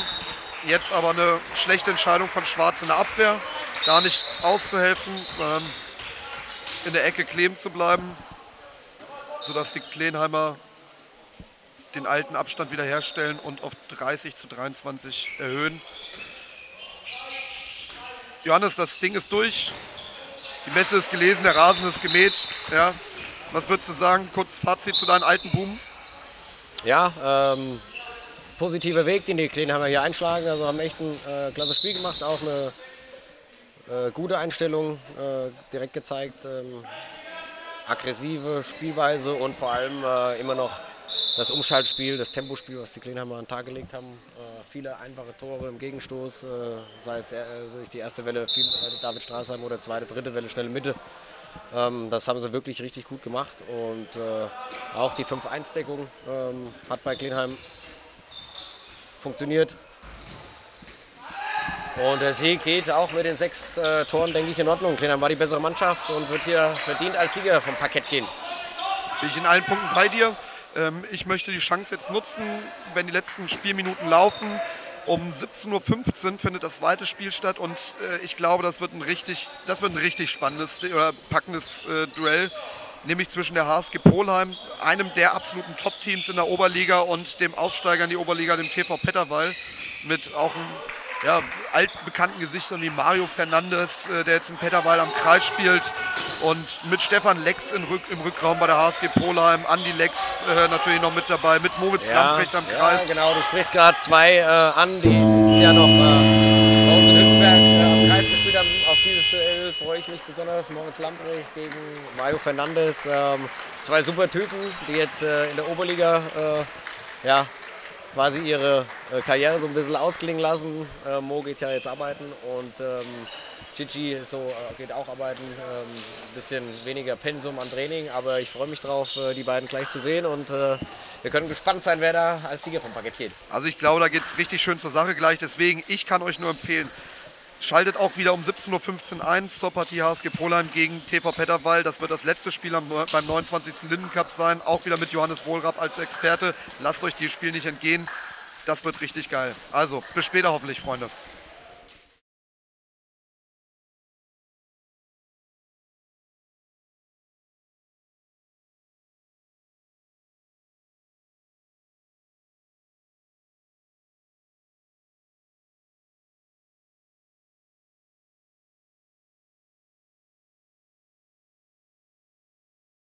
Jetzt aber eine schlechte Entscheidung von Schwarz in der Abwehr, da nicht auszuhelfen, sondern in der Ecke kleben zu bleiben, sodass die Kleinheimer den alten Abstand wiederherstellen und auf 30 zu 23 erhöhen. Johannes, das Ding ist durch. Die Messe ist gelesen, der Rasen ist gemäht. Ja. Was würdest du sagen? Kurz Fazit zu deinem alten Boom. Ja, ähm, positiver Weg, den die Kleinen haben wir hier einschlagen. Also haben echt ein äh, klasse Spiel gemacht, auch eine äh, gute Einstellung äh, direkt gezeigt. Ähm, aggressive Spielweise und vor allem äh, immer noch das Umschaltspiel, das Tempospiel, was die Kleinheimer an den Tag gelegt haben. Äh, viele einfache Tore im Gegenstoß, äh, sei es äh, durch die erste Welle viel, äh, David Straßheim oder zweite, dritte Welle, schnelle Mitte. Ähm, das haben sie wirklich richtig gut gemacht und äh, auch die 5-1-Deckung ähm, hat bei Kleinheim funktioniert. Und der Sieg geht auch mit den sechs äh, Toren, denke ich, in Ordnung. Kleinheim war die bessere Mannschaft und wird hier verdient als Sieger vom Parkett gehen. Bin ich in allen Punkten bei dir. Ähm, ich möchte die Chance jetzt nutzen, wenn die letzten Spielminuten laufen. Um 17.15 Uhr findet das zweite Spiel statt und äh, ich glaube, das wird ein richtig, das wird ein richtig spannendes oder packendes äh, Duell nämlich zwischen der HSG Polheim, einem der absoluten Top-Teams in der Oberliga und dem Aussteiger in die Oberliga, dem TV Petterwall, mit auch einem ja, altbekannten Gesichtern wie Mario Fernandes, äh, der jetzt in Petterwall am Kreis spielt. Und mit Stefan Lex im, Rück, im Rückraum bei der HSG Polheim, Andi Lex äh, natürlich noch mit dabei, mit Moritz ja, Lamprecht am Kreis. Ja, genau, du sprichst gerade zwei äh, an, die ja noch äh, bei uns in Hüttenberg äh, am Kreis gespielt haben. Auf dieses Duell freue ich mich besonders. Moritz Lamprecht gegen Mario Fernandes. Ähm, zwei super Typen, die jetzt in der Oberliga ja, quasi ihre äh, Karriere so ein bisschen ausklingen lassen. Äh, Mo geht ja jetzt arbeiten und ähm, Gigi so, äh, geht auch arbeiten. Ein ähm, bisschen weniger Pensum an Training, aber ich freue mich drauf, die beiden gleich zu sehen und äh, wir können gespannt sein, wer da als Sieger vom Parkett geht. Also ich glaube, da geht es richtig schön zur Sache gleich. Deswegen, ich kann euch nur empfehlen, Schaltet auch wieder um 17.15 Uhr ein zur Partie HSG Poland gegen TV Petterwall. Das wird das letzte Spiel am, beim 29. Lindencup sein. Auch wieder mit Johannes Wohlrapp als Experte. Lasst euch dieses Spiel nicht entgehen. Das wird richtig geil. Also, bis später hoffentlich, Freunde.